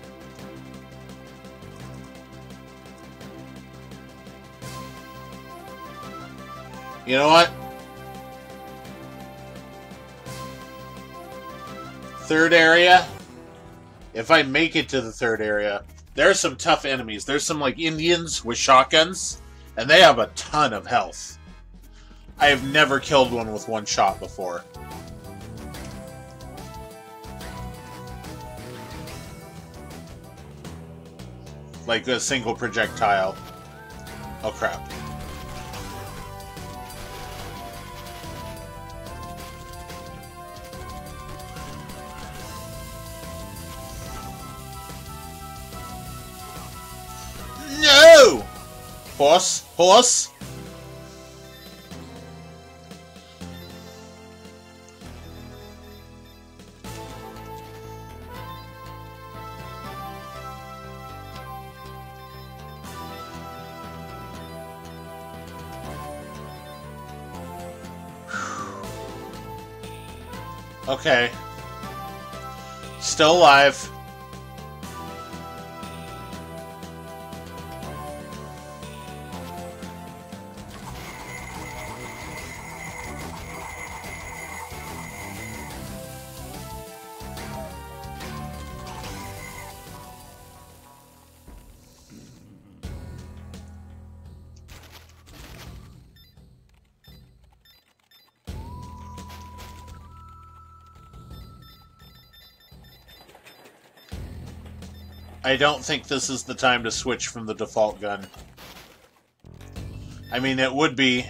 Speaker 1: You know what? Third area. If I make it to the third area, there's some tough enemies. There's some like Indians with shotguns, and they have a ton of health. I have never killed one with one shot before. Like a single projectile. Oh crap. No! Horse, horse. Still alive. I don't think this is the time to switch from the default gun. I mean, it would be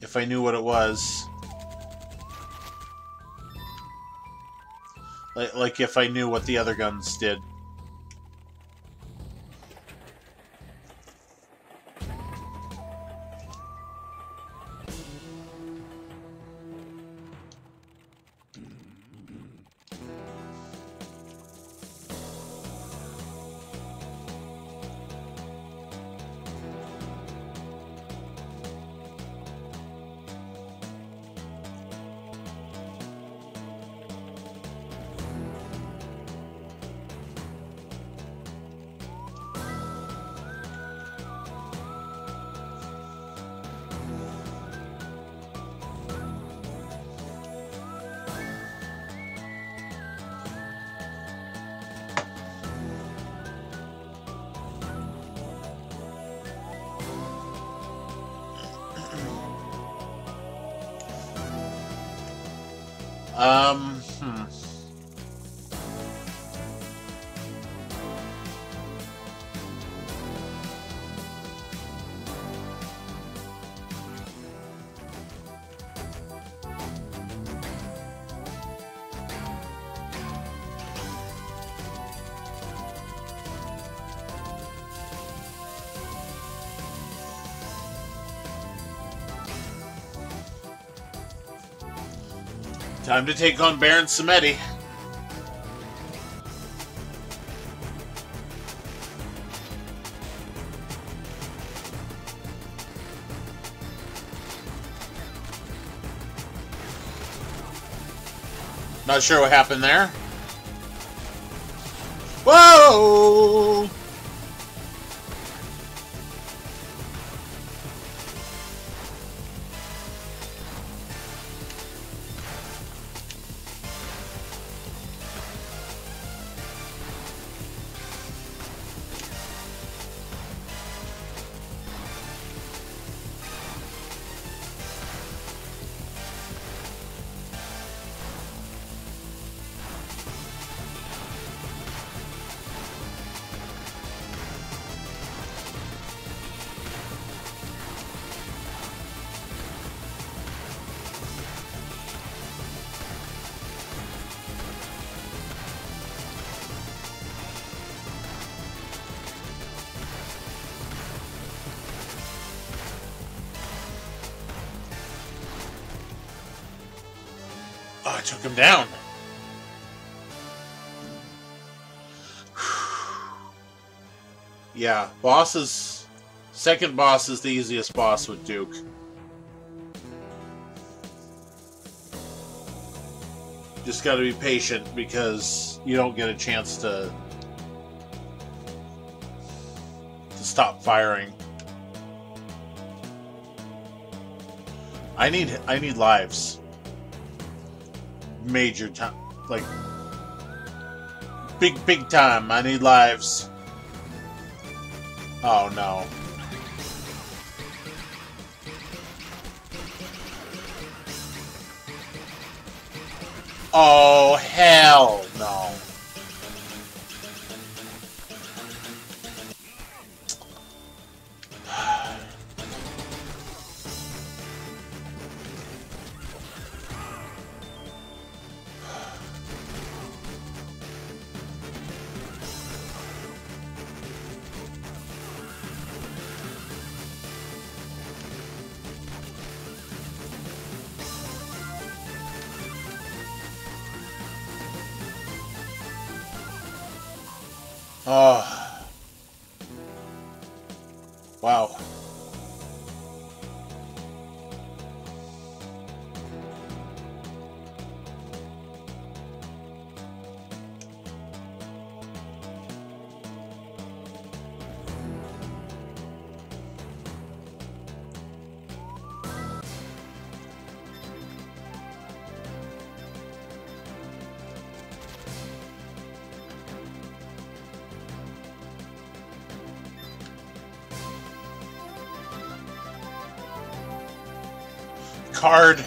Speaker 1: if I knew what it was. Like, like if I knew what the other guns did. Time to take on Baron Samedi. Not sure what happened there. Whoa! Took him down. yeah, boss is... Second boss is the easiest boss with Duke. Just gotta be patient because you don't get a chance to... to stop firing. I need I need lives major time. Like, big, big time. I need lives. Oh, no. Oh, hell Wow. Card.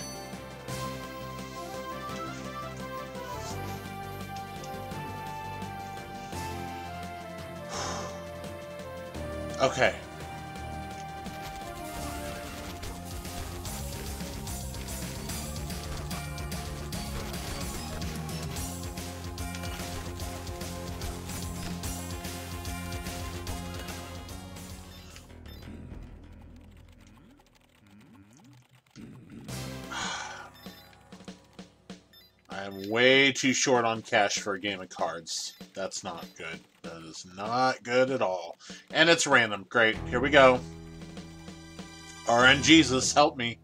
Speaker 1: Too short on cash for a game of cards. That's not good. That is not good at all. And it's random. Great. Here we go. RN Jesus, help me.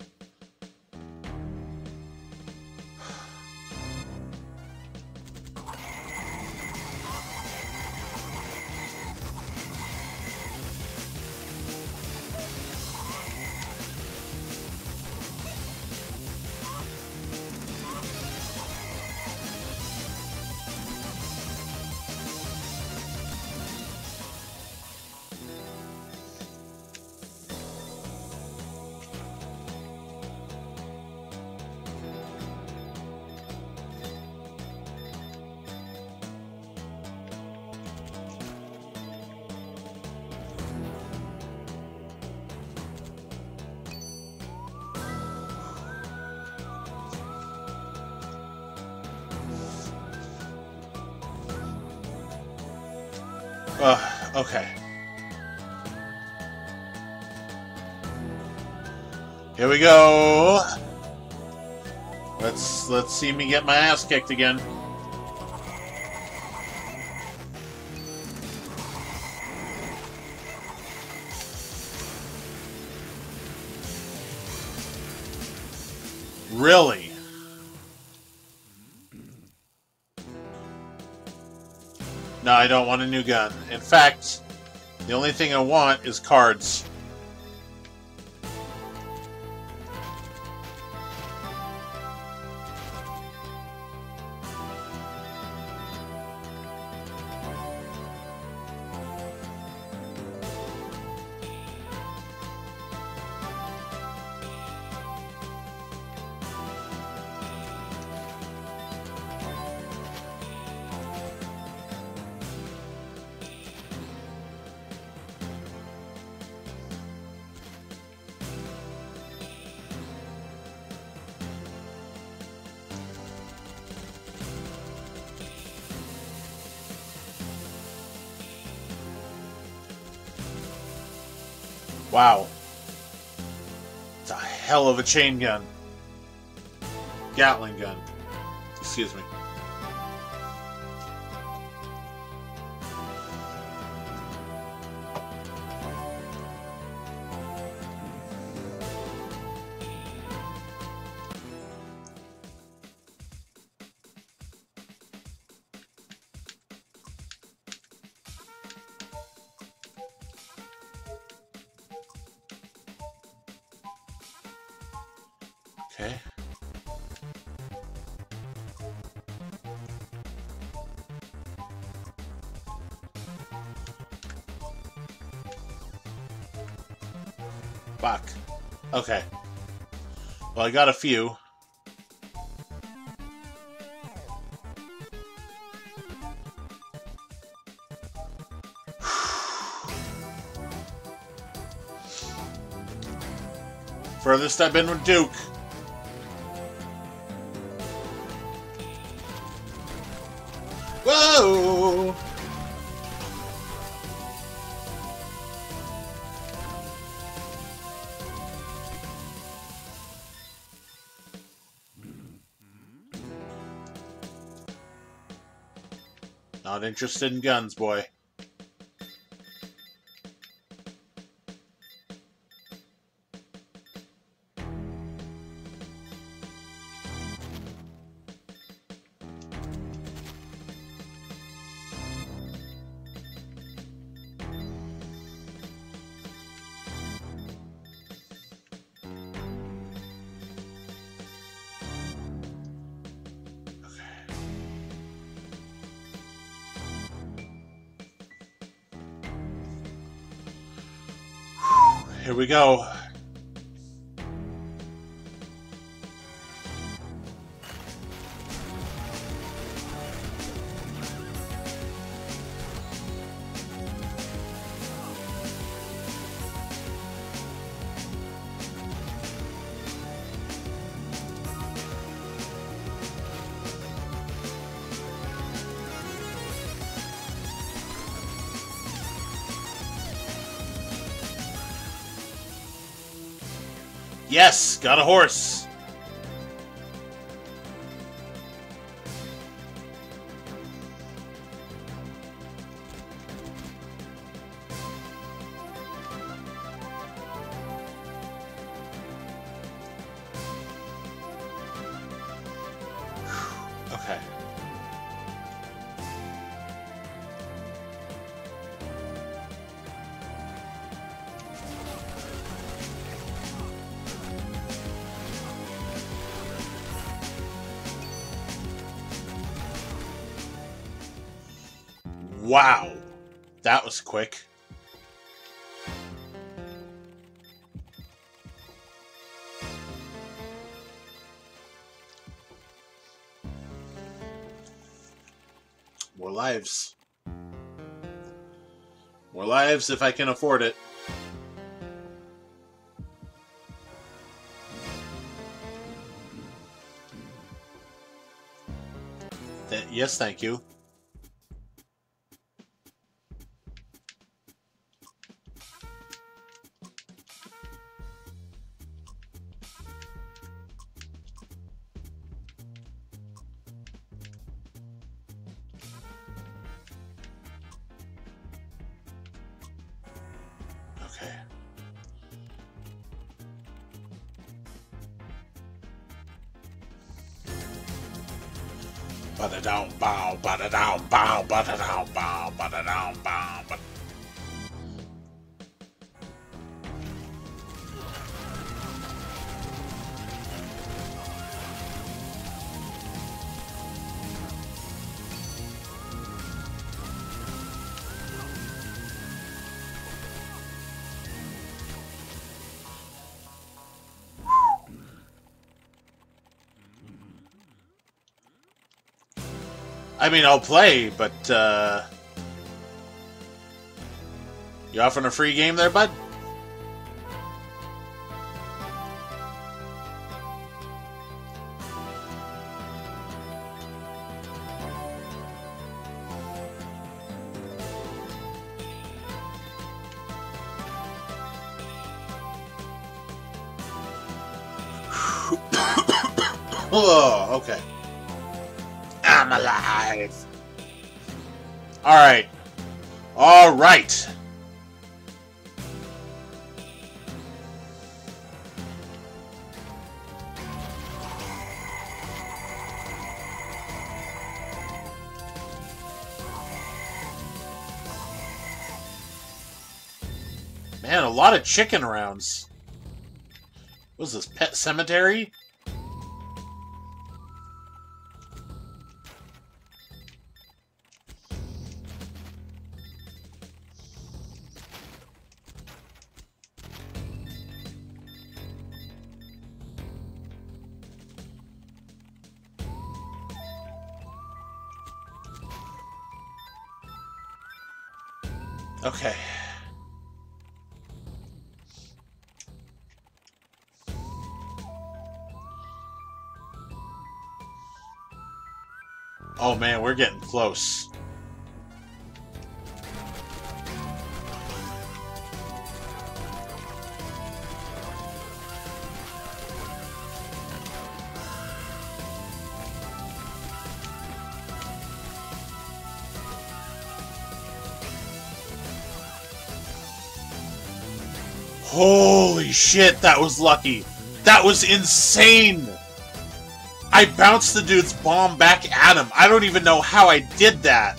Speaker 1: Let's see me get my ass kicked again. Really? No, I don't want a new gun. In fact, the only thing I want is cards. Of a chain gun. Gatling gun. Excuse me. Fuck. Okay. Well, I got a few. Furthest I've been with Duke. Interested in guns, boy. Got a horse. Lives if I can afford it. Th- yes, thank you. I mean, I'll play, but, uh... You offering a free game there, bud? Whoa, okay. I'm alive. All right. All right. Man, a lot of chicken rounds. What is this, Pet Sematary? We're getting close. Holy shit, that was lucky. That was insane. I bounced the dude's bomb back at him. I don't even know how I did that.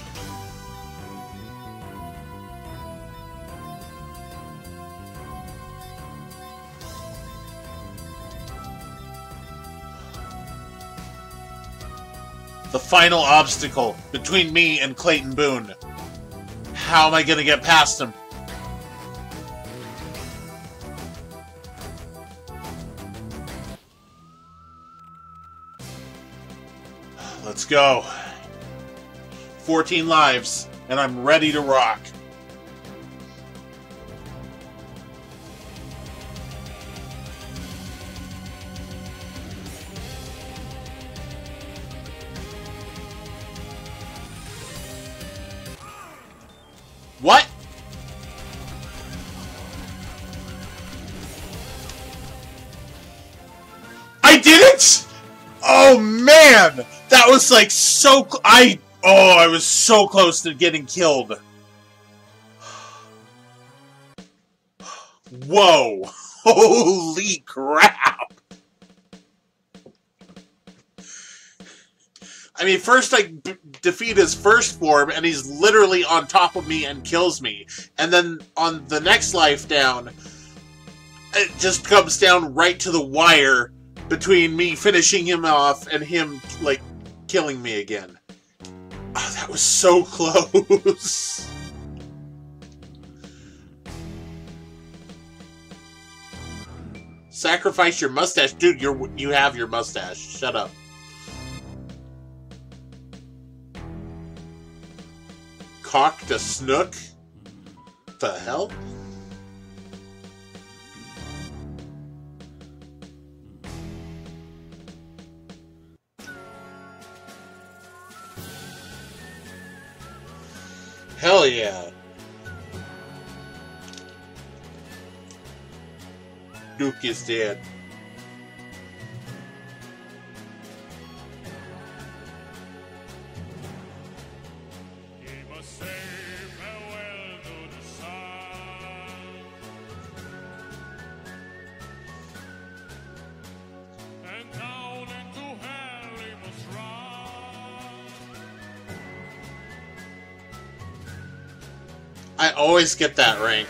Speaker 1: The final obstacle between me and Clayton Boone. How am I gonna get past him? Go. 14 lives, and I'm ready to rock. Like so. I oh, I was so close to getting killed. Whoa! Holy crap! I mean, first I defeat his first form, and he's literally on top of me and kills me. And then on the next life down, it just comes down right to the wire between me finishing him off and him, like, killing me again. Oh, that was so close. Sacrifice your mustache. Dude, you're, you have your mustache. Shut up. Cock to snook? The hell? Hell yeah. Duke is dead. I always get that rank.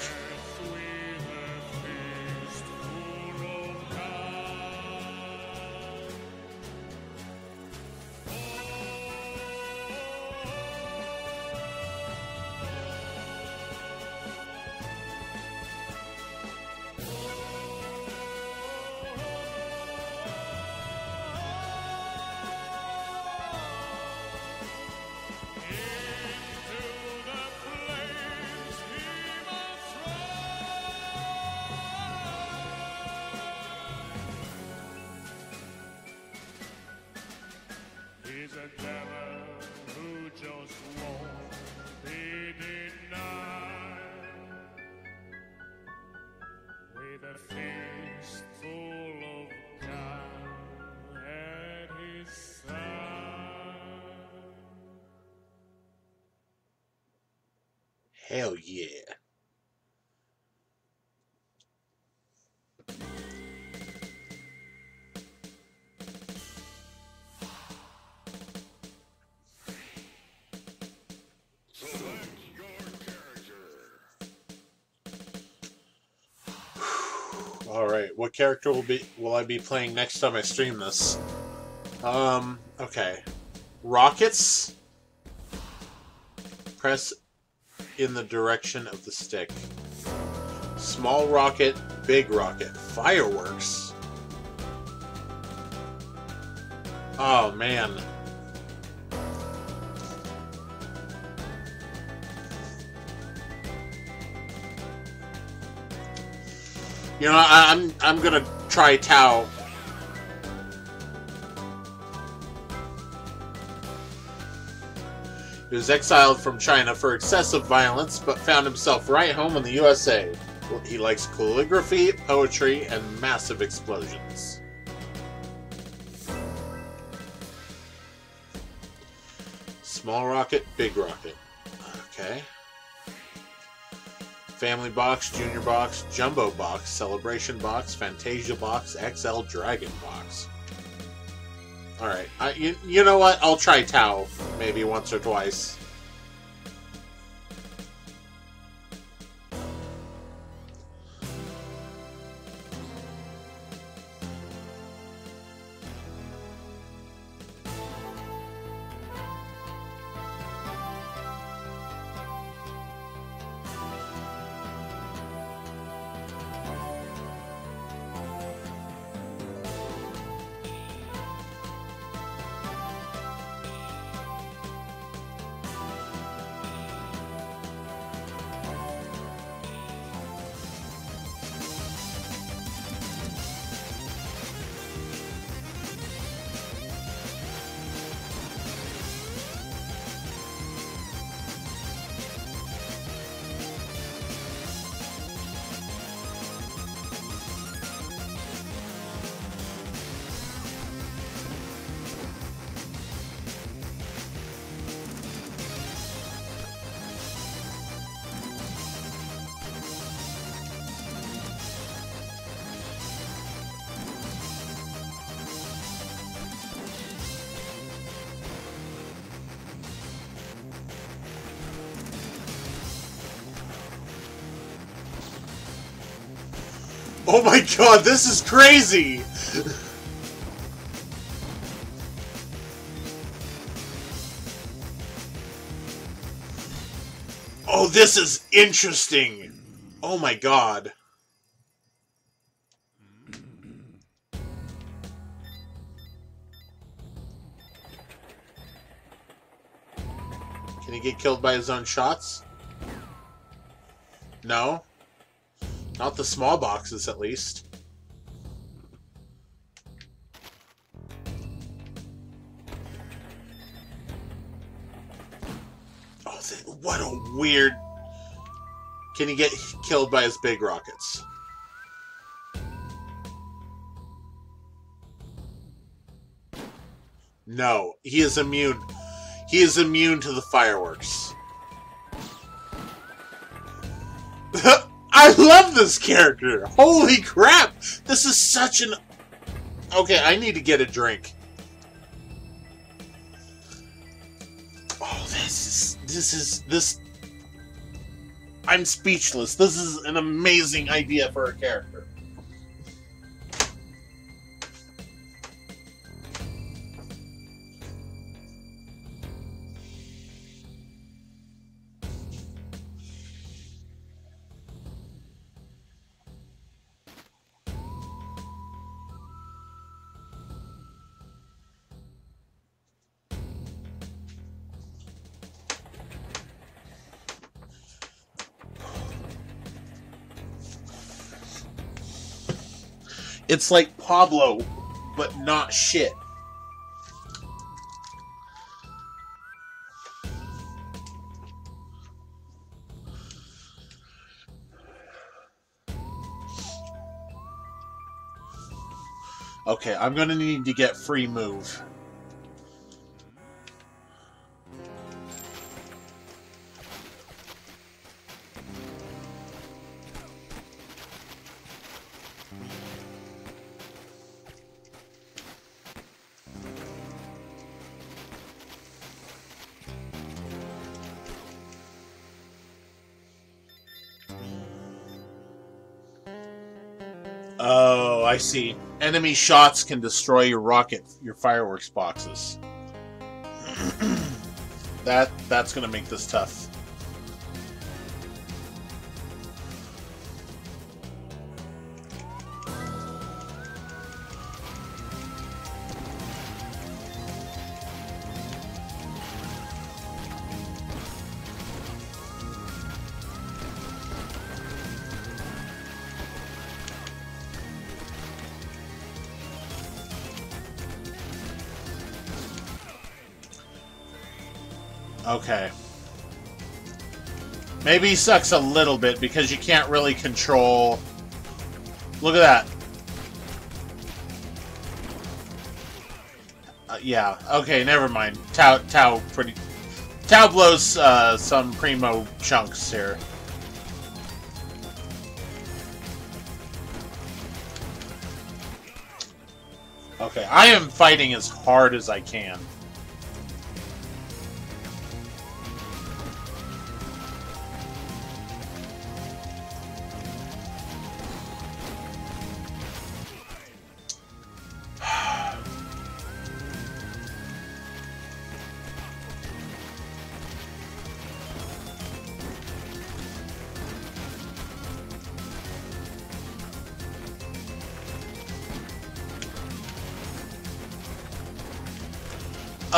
Speaker 1: Character will be will I be playing next time I stream this? Um, okay. Rockets? Press in the direction of the stick. Small rocket, big rocket. Fireworks? Oh, man. You know, I, I'm I'm gonna try Tao He was exiled from China for excessive violence, but found himself right home in the USA. He likes calligraphy, poetry, and massive explosions. Small rocket, big rocket. Okay. Family box, junior box, jumbo box, celebration box, Fantasia box, XL dragon box. Alright. You, you know what? I'll try Tao maybe once or twice. God, this is crazy! oh, this is interesting! Oh my god. Can he get killed by his own shots? No? Not the small boxes, at least. Weird... Can he get killed by his big rockets? No, he is immune. He is immune to the fireworks. I love this character! Holy crap! This is such an... Okay, I need to get a drink. Oh, this is... This is... This... I'm speechless. This is an amazing idea for a character. It's like Pablo, but not shit. Okay, I'm gonna need to get free move. See. Enemy shots can destroy your rocket, your fireworks boxes. that that's gonna make this tough. Maybe he sucks a little bit because you can't really control... Look at that. Uh, yeah, okay, never mind. Tao, Tao pretty... Tao blows uh, some primo chunks here. Okay, I am fighting as hard as I can.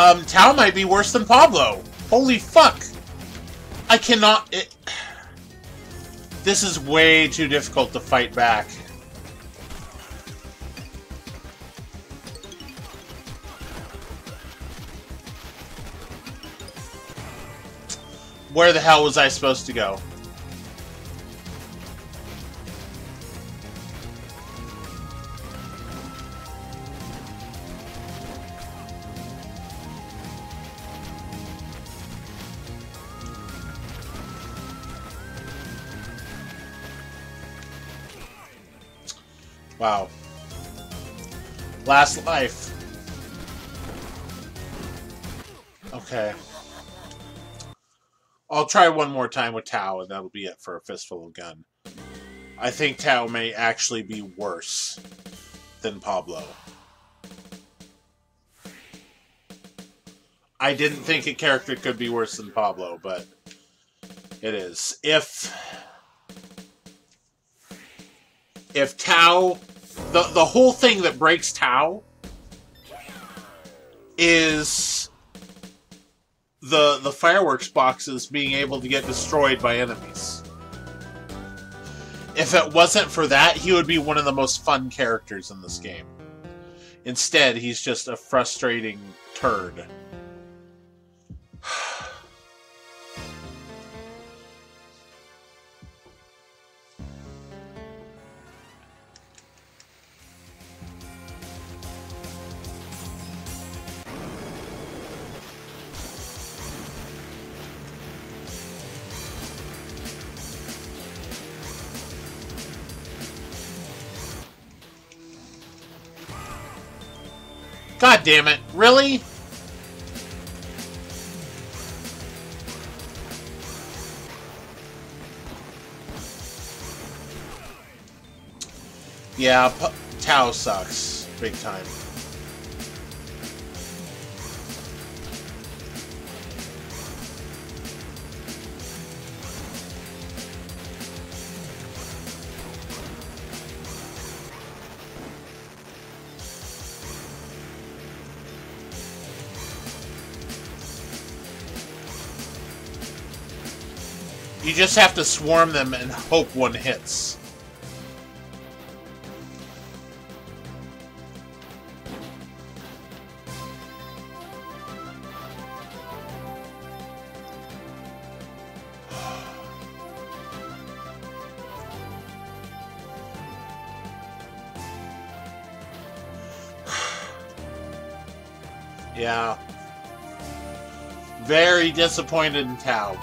Speaker 1: Um, Tao might be worse than Pablo. Holy fuck! I cannot... It, this is way too difficult to fight back. Where the hell was I supposed to go? Wow. Last life. Okay. I'll try one more time with Tao, and that'll be it for a Fistful of Gun. I think Tao may actually be worse than Pablo. I didn't think a character could be worse than Pablo, but it is. If if Tao the the whole thing that breaks Tao is the the fireworks boxes being able to get destroyed by enemies. If it wasn't for that, he would be one of the most fun characters in this game. Instead, he's just a frustrating turd. God damn it. Really? Yeah, P Tao sucks. Big time. You just have to swarm them and hope one hits. yeah. Very disappointed in Tao.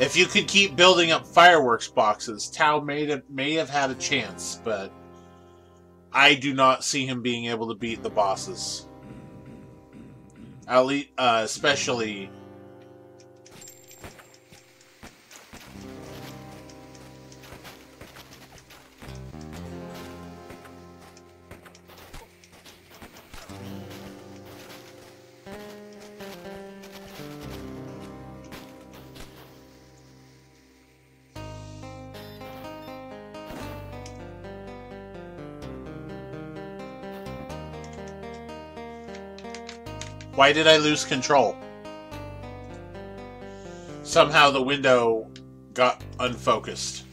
Speaker 1: If you could keep building up fireworks boxes, Tao may have, may have had a chance, but I do not see him being able to beat the bosses. At least, uh, especially Why did I lose control? Somehow the window got unfocused.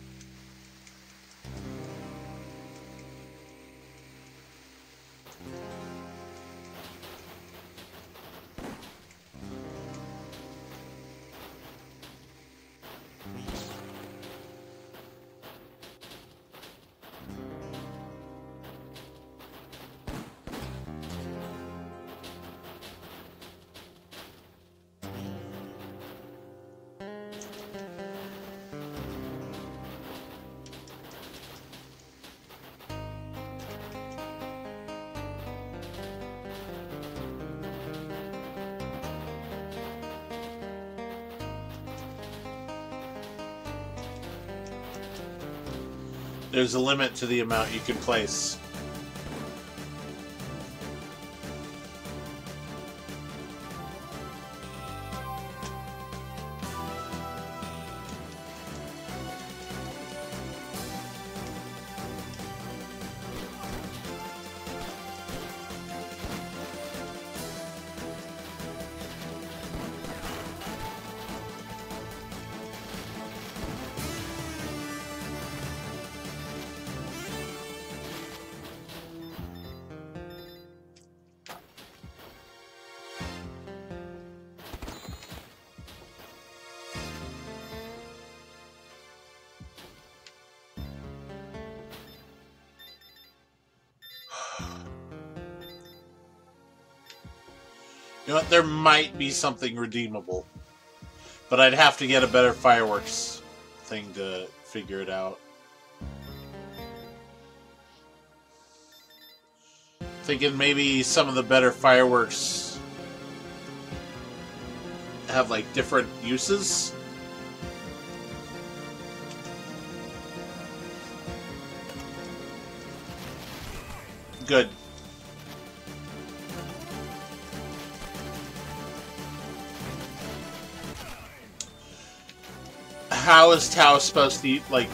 Speaker 1: There's a limit to the amount you can place. You know what? There might be something redeemable. But I'd have to get a better fireworks thing to figure it out. Thinking maybe some of the better fireworks have like different uses. Good. How is Tao supposed to, like,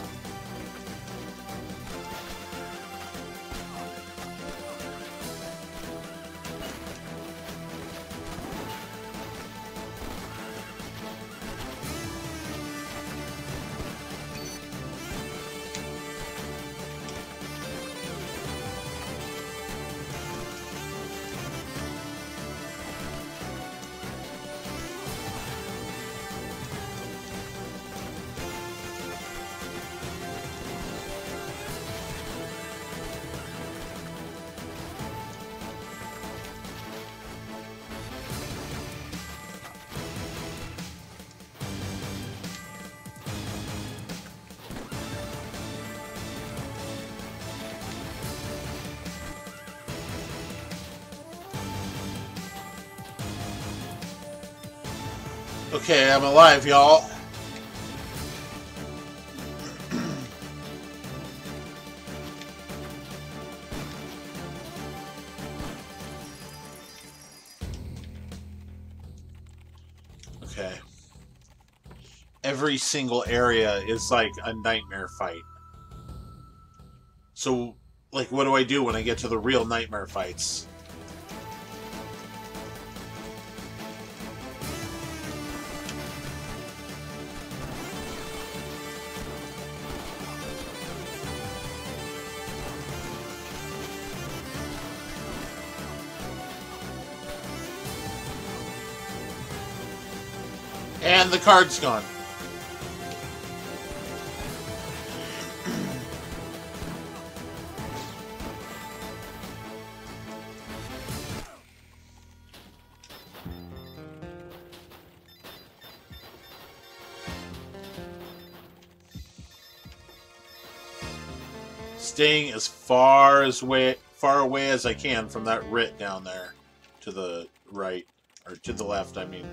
Speaker 1: Okay, I'm alive, y'all. okay. Every single area is like a nightmare fight. So, like, what do I do when I get to the real nightmare fights? Card's gone. Staying as far as way far away as I can from that writ down there to the right or to the left, I mean.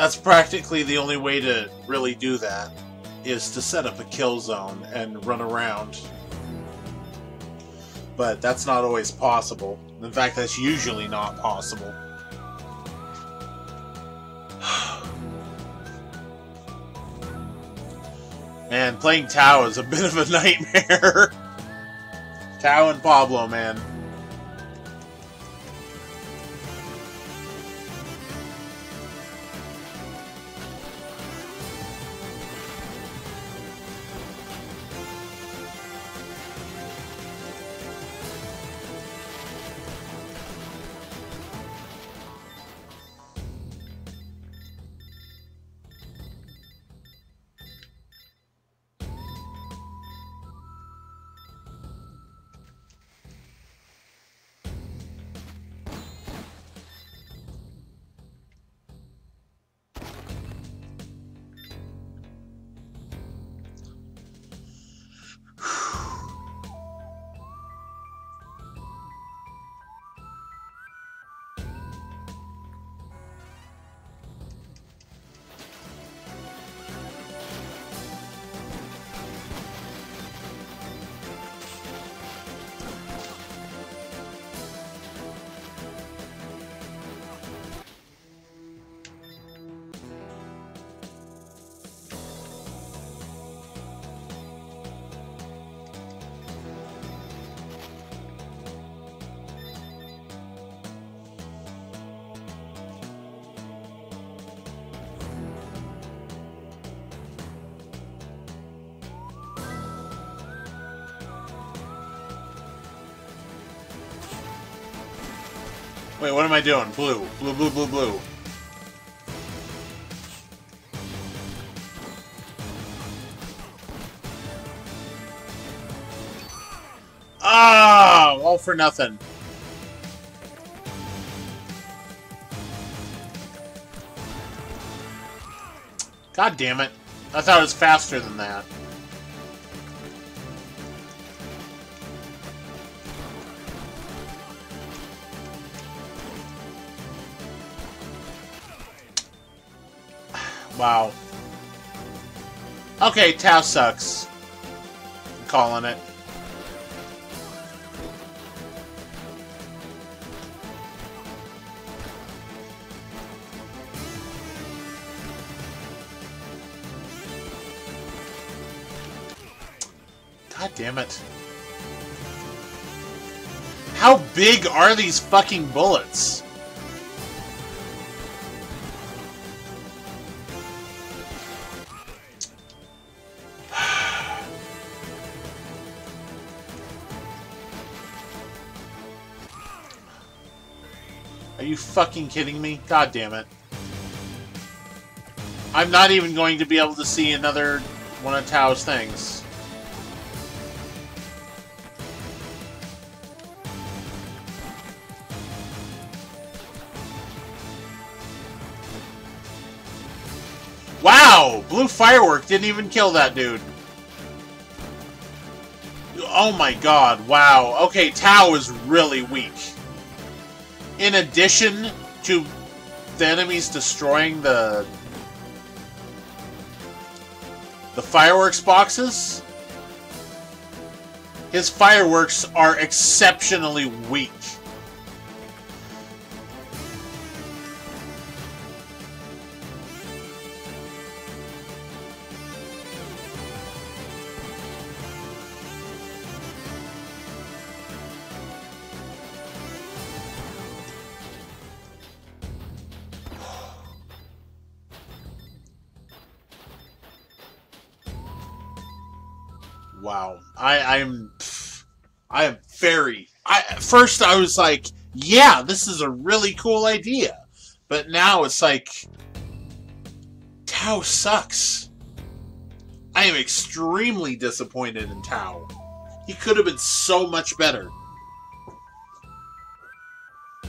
Speaker 1: That's practically the only way to really do that, is to set up a kill zone and run around. But that's not always possible. In fact, that's usually not possible. Man, playing Tao is a bit of a nightmare. Tao and Pablo, man. I doing? Blue. Blue, blue, blue, blue. Ah, all for nothing. God damn it. I thought it was faster than that. Wow. Okay, Tao sucks. I'm calling it. God damn it. How big are these fucking bullets? Fucking kidding me? God damn it. I'm not even going to be able to see another one of Tao's things. Wow! Blue Firework didn't even kill that dude. Oh my god, wow. Okay, Tao is really weak. In addition to the enemies destroying the... the fireworks boxes, his fireworks are exceptionally weak. I, I'm I am very I first I was like, yeah, this is a really cool idea. But now it's like Tao sucks. I am extremely disappointed in Tao. He could have been so much better.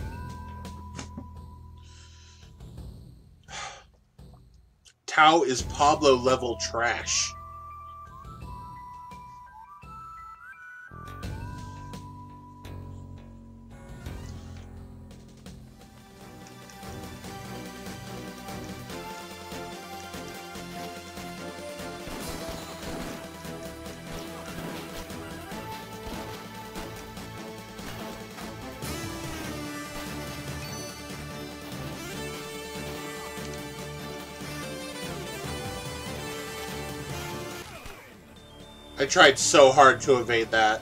Speaker 1: Tao is Pablo level trash. I tried so hard to evade that.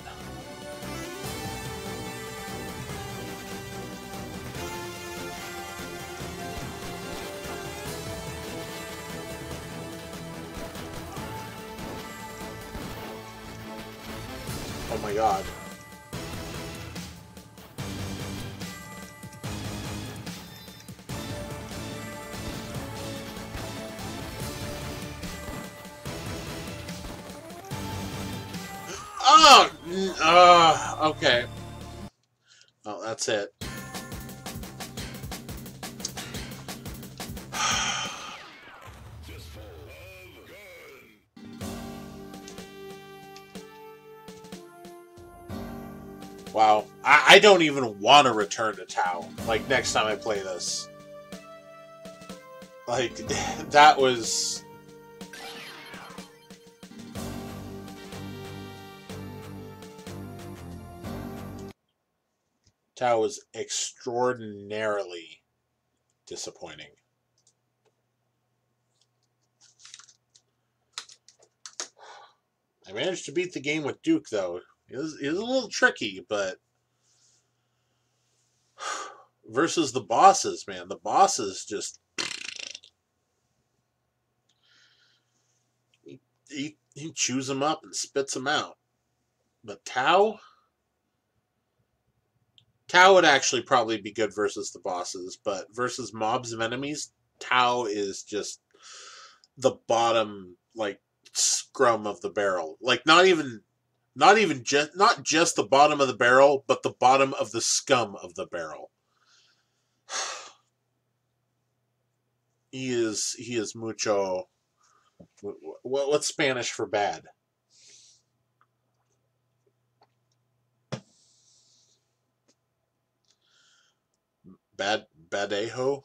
Speaker 1: Don't even want to return to Tao. Like, next time I play this. Like, that was... Tao was extraordinarily disappointing. I managed to beat the game with Duke, though. It was, it was a little tricky, but versus the bosses, man, the bosses just he, he, he chews them up and spits them out. But Tao, Tao would actually probably be good versus the bosses, but versus mobs of enemies, Tao is just the bottom like scrum of the barrel. Like not even not even just not just the bottom of the barrel, but the bottom of the scum of the barrel. he is he is mucho what, what's Spanish for bad? Bad badejo?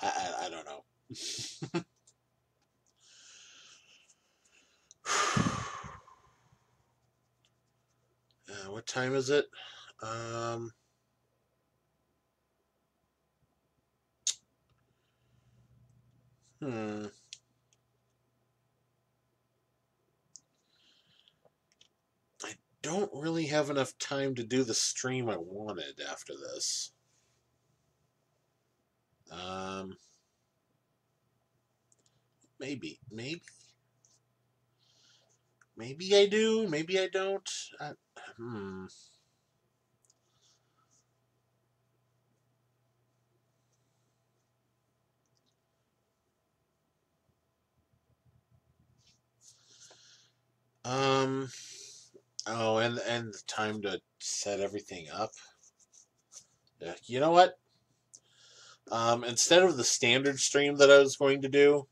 Speaker 1: I, I, I don't know. uh, what time is it? Um, hmm. I don't really have enough time to do the stream I wanted after this. Um, maybe, maybe, maybe I do, maybe I don't. I, hmm. Um. Oh, and and time to set everything up. Yeah, you know what? Um, instead of the standard stream that I was going to do,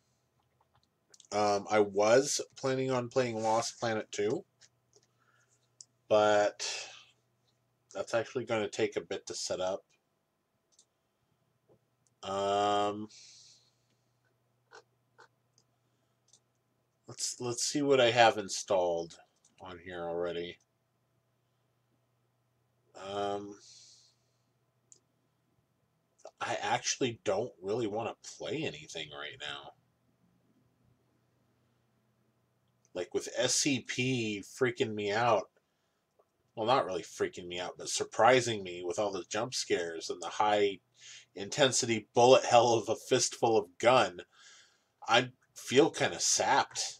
Speaker 1: um, I was planning on playing Lost Planet 2, but that's actually going to take a bit to set up. Um, let's let's see what I have installed on here already. Um, I actually don't really want to play anything right now. Like with SCP freaking me out. Well, not really freaking me out, but surprising me with all the jump scares and the high intensity bullet hell of a fistful of gun. I feel kind of sapped.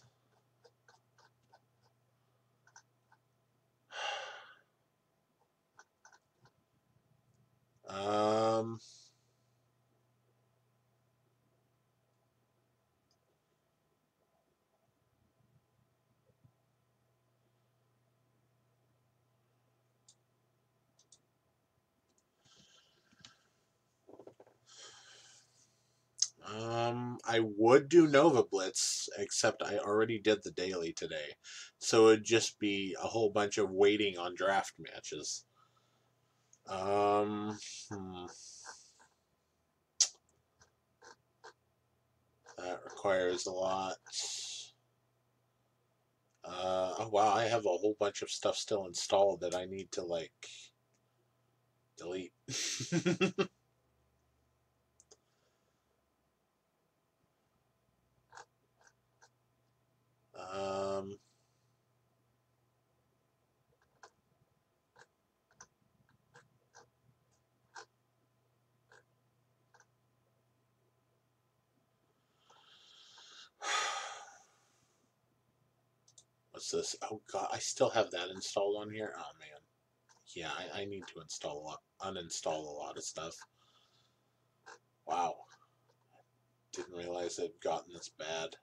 Speaker 1: Um. Um, I would do Nova Blitz, except I already did the daily today. So it'd just be a whole bunch of waiting on draft matches. Um, hmm. That requires a lot. Uh, oh wow, I have a whole bunch of stuff still installed that I need to, like, delete. Um, what's this? Oh god, I still have that installed on here. Oh man, yeah, I, I need to install a lot, uninstall a lot of stuff. Wow, didn't realize it had gotten this bad.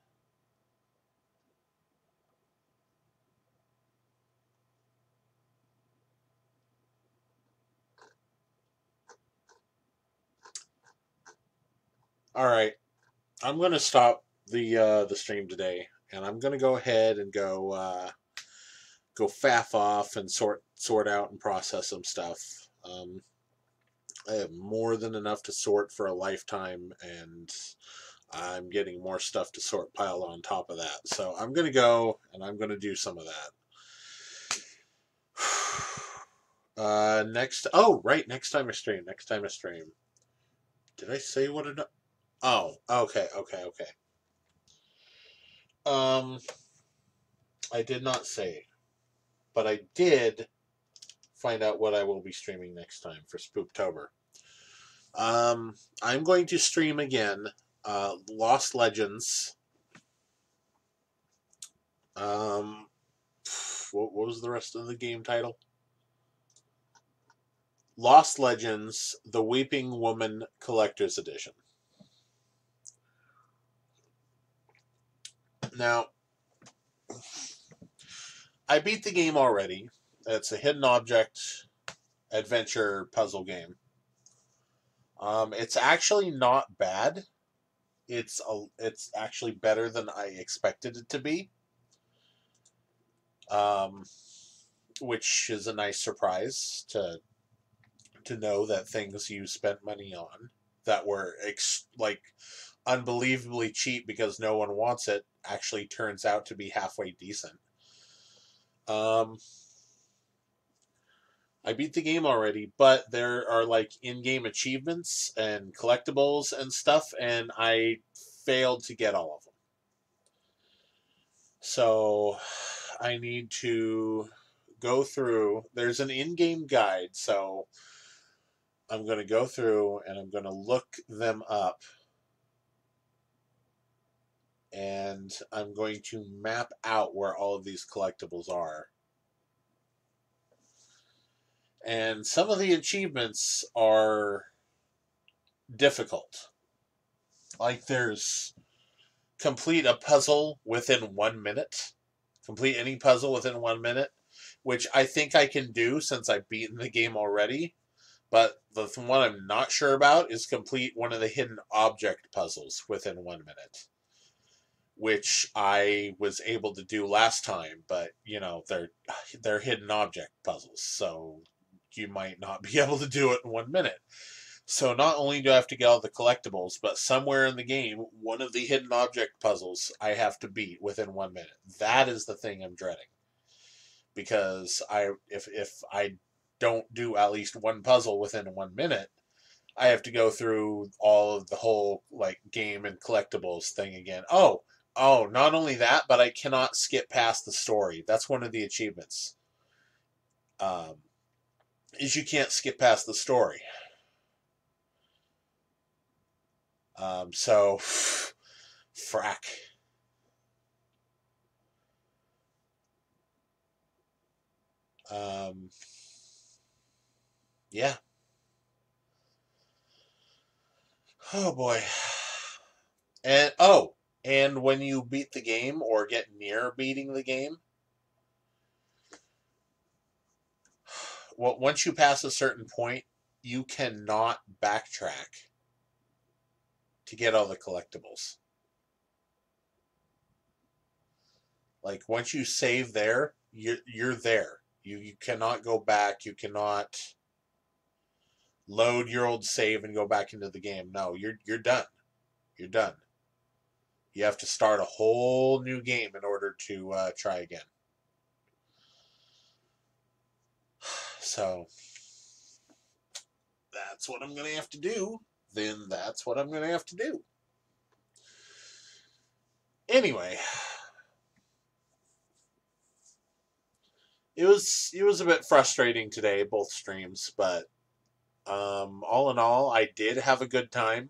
Speaker 1: All right, I'm going to stop the uh, the stream today, and I'm going to go ahead and go uh, go faff off and sort sort out and process some stuff. Um, I have more than enough to sort for a lifetime, and I'm getting more stuff to sort piled on top of that. So I'm going to go and I'm going to do some of that. Uh, next, oh, right, next time I stream, next time I stream. Did I say what it? Oh, okay, okay, okay. Um, I did not say, but I did find out what I will be streaming next time for Spooktober. Um, I'm going to stream again uh, Lost Legends. Um, what, what was the rest of the game title? Lost Legends: The Weeping Woman Collector's Edition. Now, I beat the game already. It's a hidden object adventure puzzle game. Um, it's actually not bad. It's a, it's actually better than I expected it to be. Um, which is a nice surprise to to know that things you spent money on that were ex- like unbelievably cheap because no one wants it actually turns out to be halfway decent. Um, I beat the game already, but there are like in-game achievements and collectibles and stuff, and I failed to get all of them. So I need to go through. There's an in-game guide, so I'm going to go through and I'm going to look them up. And I'm going to map out where all of these collectibles are. And some of the achievements are difficult. Like there's complete a puzzle within one minute. Complete any puzzle within one minute, which I think I can do since I've beaten the game already. But the one I'm not sure about is complete one of the hidden object puzzles within one minute, which I was able to do last time. But you know, they're they're hidden object puzzles, so you might not be able to do it in one minute. So not only do I have to get all the collectibles, but somewhere in the game, one of the hidden object puzzles I have to beat within one minute. That is the thing I'm dreading. Because I if if I don't do at least one puzzle within one minute, I have to go through all of the whole like game and collectibles thing again. Oh, oh, not only that, but I cannot skip past the story. That's one of the achievements. Um, is you can't skip past the story. Um, so, frack. Um, yeah. Oh boy. And oh, and when you beat the game or get near beating the game, well, once you pass a certain point, you cannot backtrack to get all the collectibles. Like once you save there, you're you're there. You you cannot go back. You cannot load your old save and go back into the game. No, you're you're done. You're done. You have to start a whole new game in order to uh, try again. So that's what I'm going to have to do. Then that's what I'm going to have to do. Anyway, it was it was a bit frustrating today, both streams, but um, all in all, I did have a good time.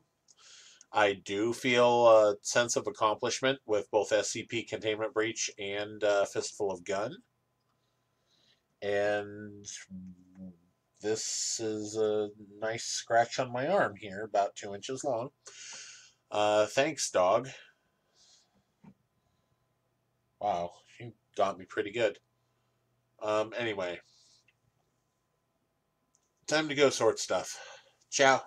Speaker 1: I do feel a sense of accomplishment with both SCP Containment Breach and uh, Fistful of Gun. And this is a nice scratch on my arm here, about two inches long. Uh, thanks, dog. Wow, you got me pretty good. Um, anyway, time to go sort stuff. Ciao.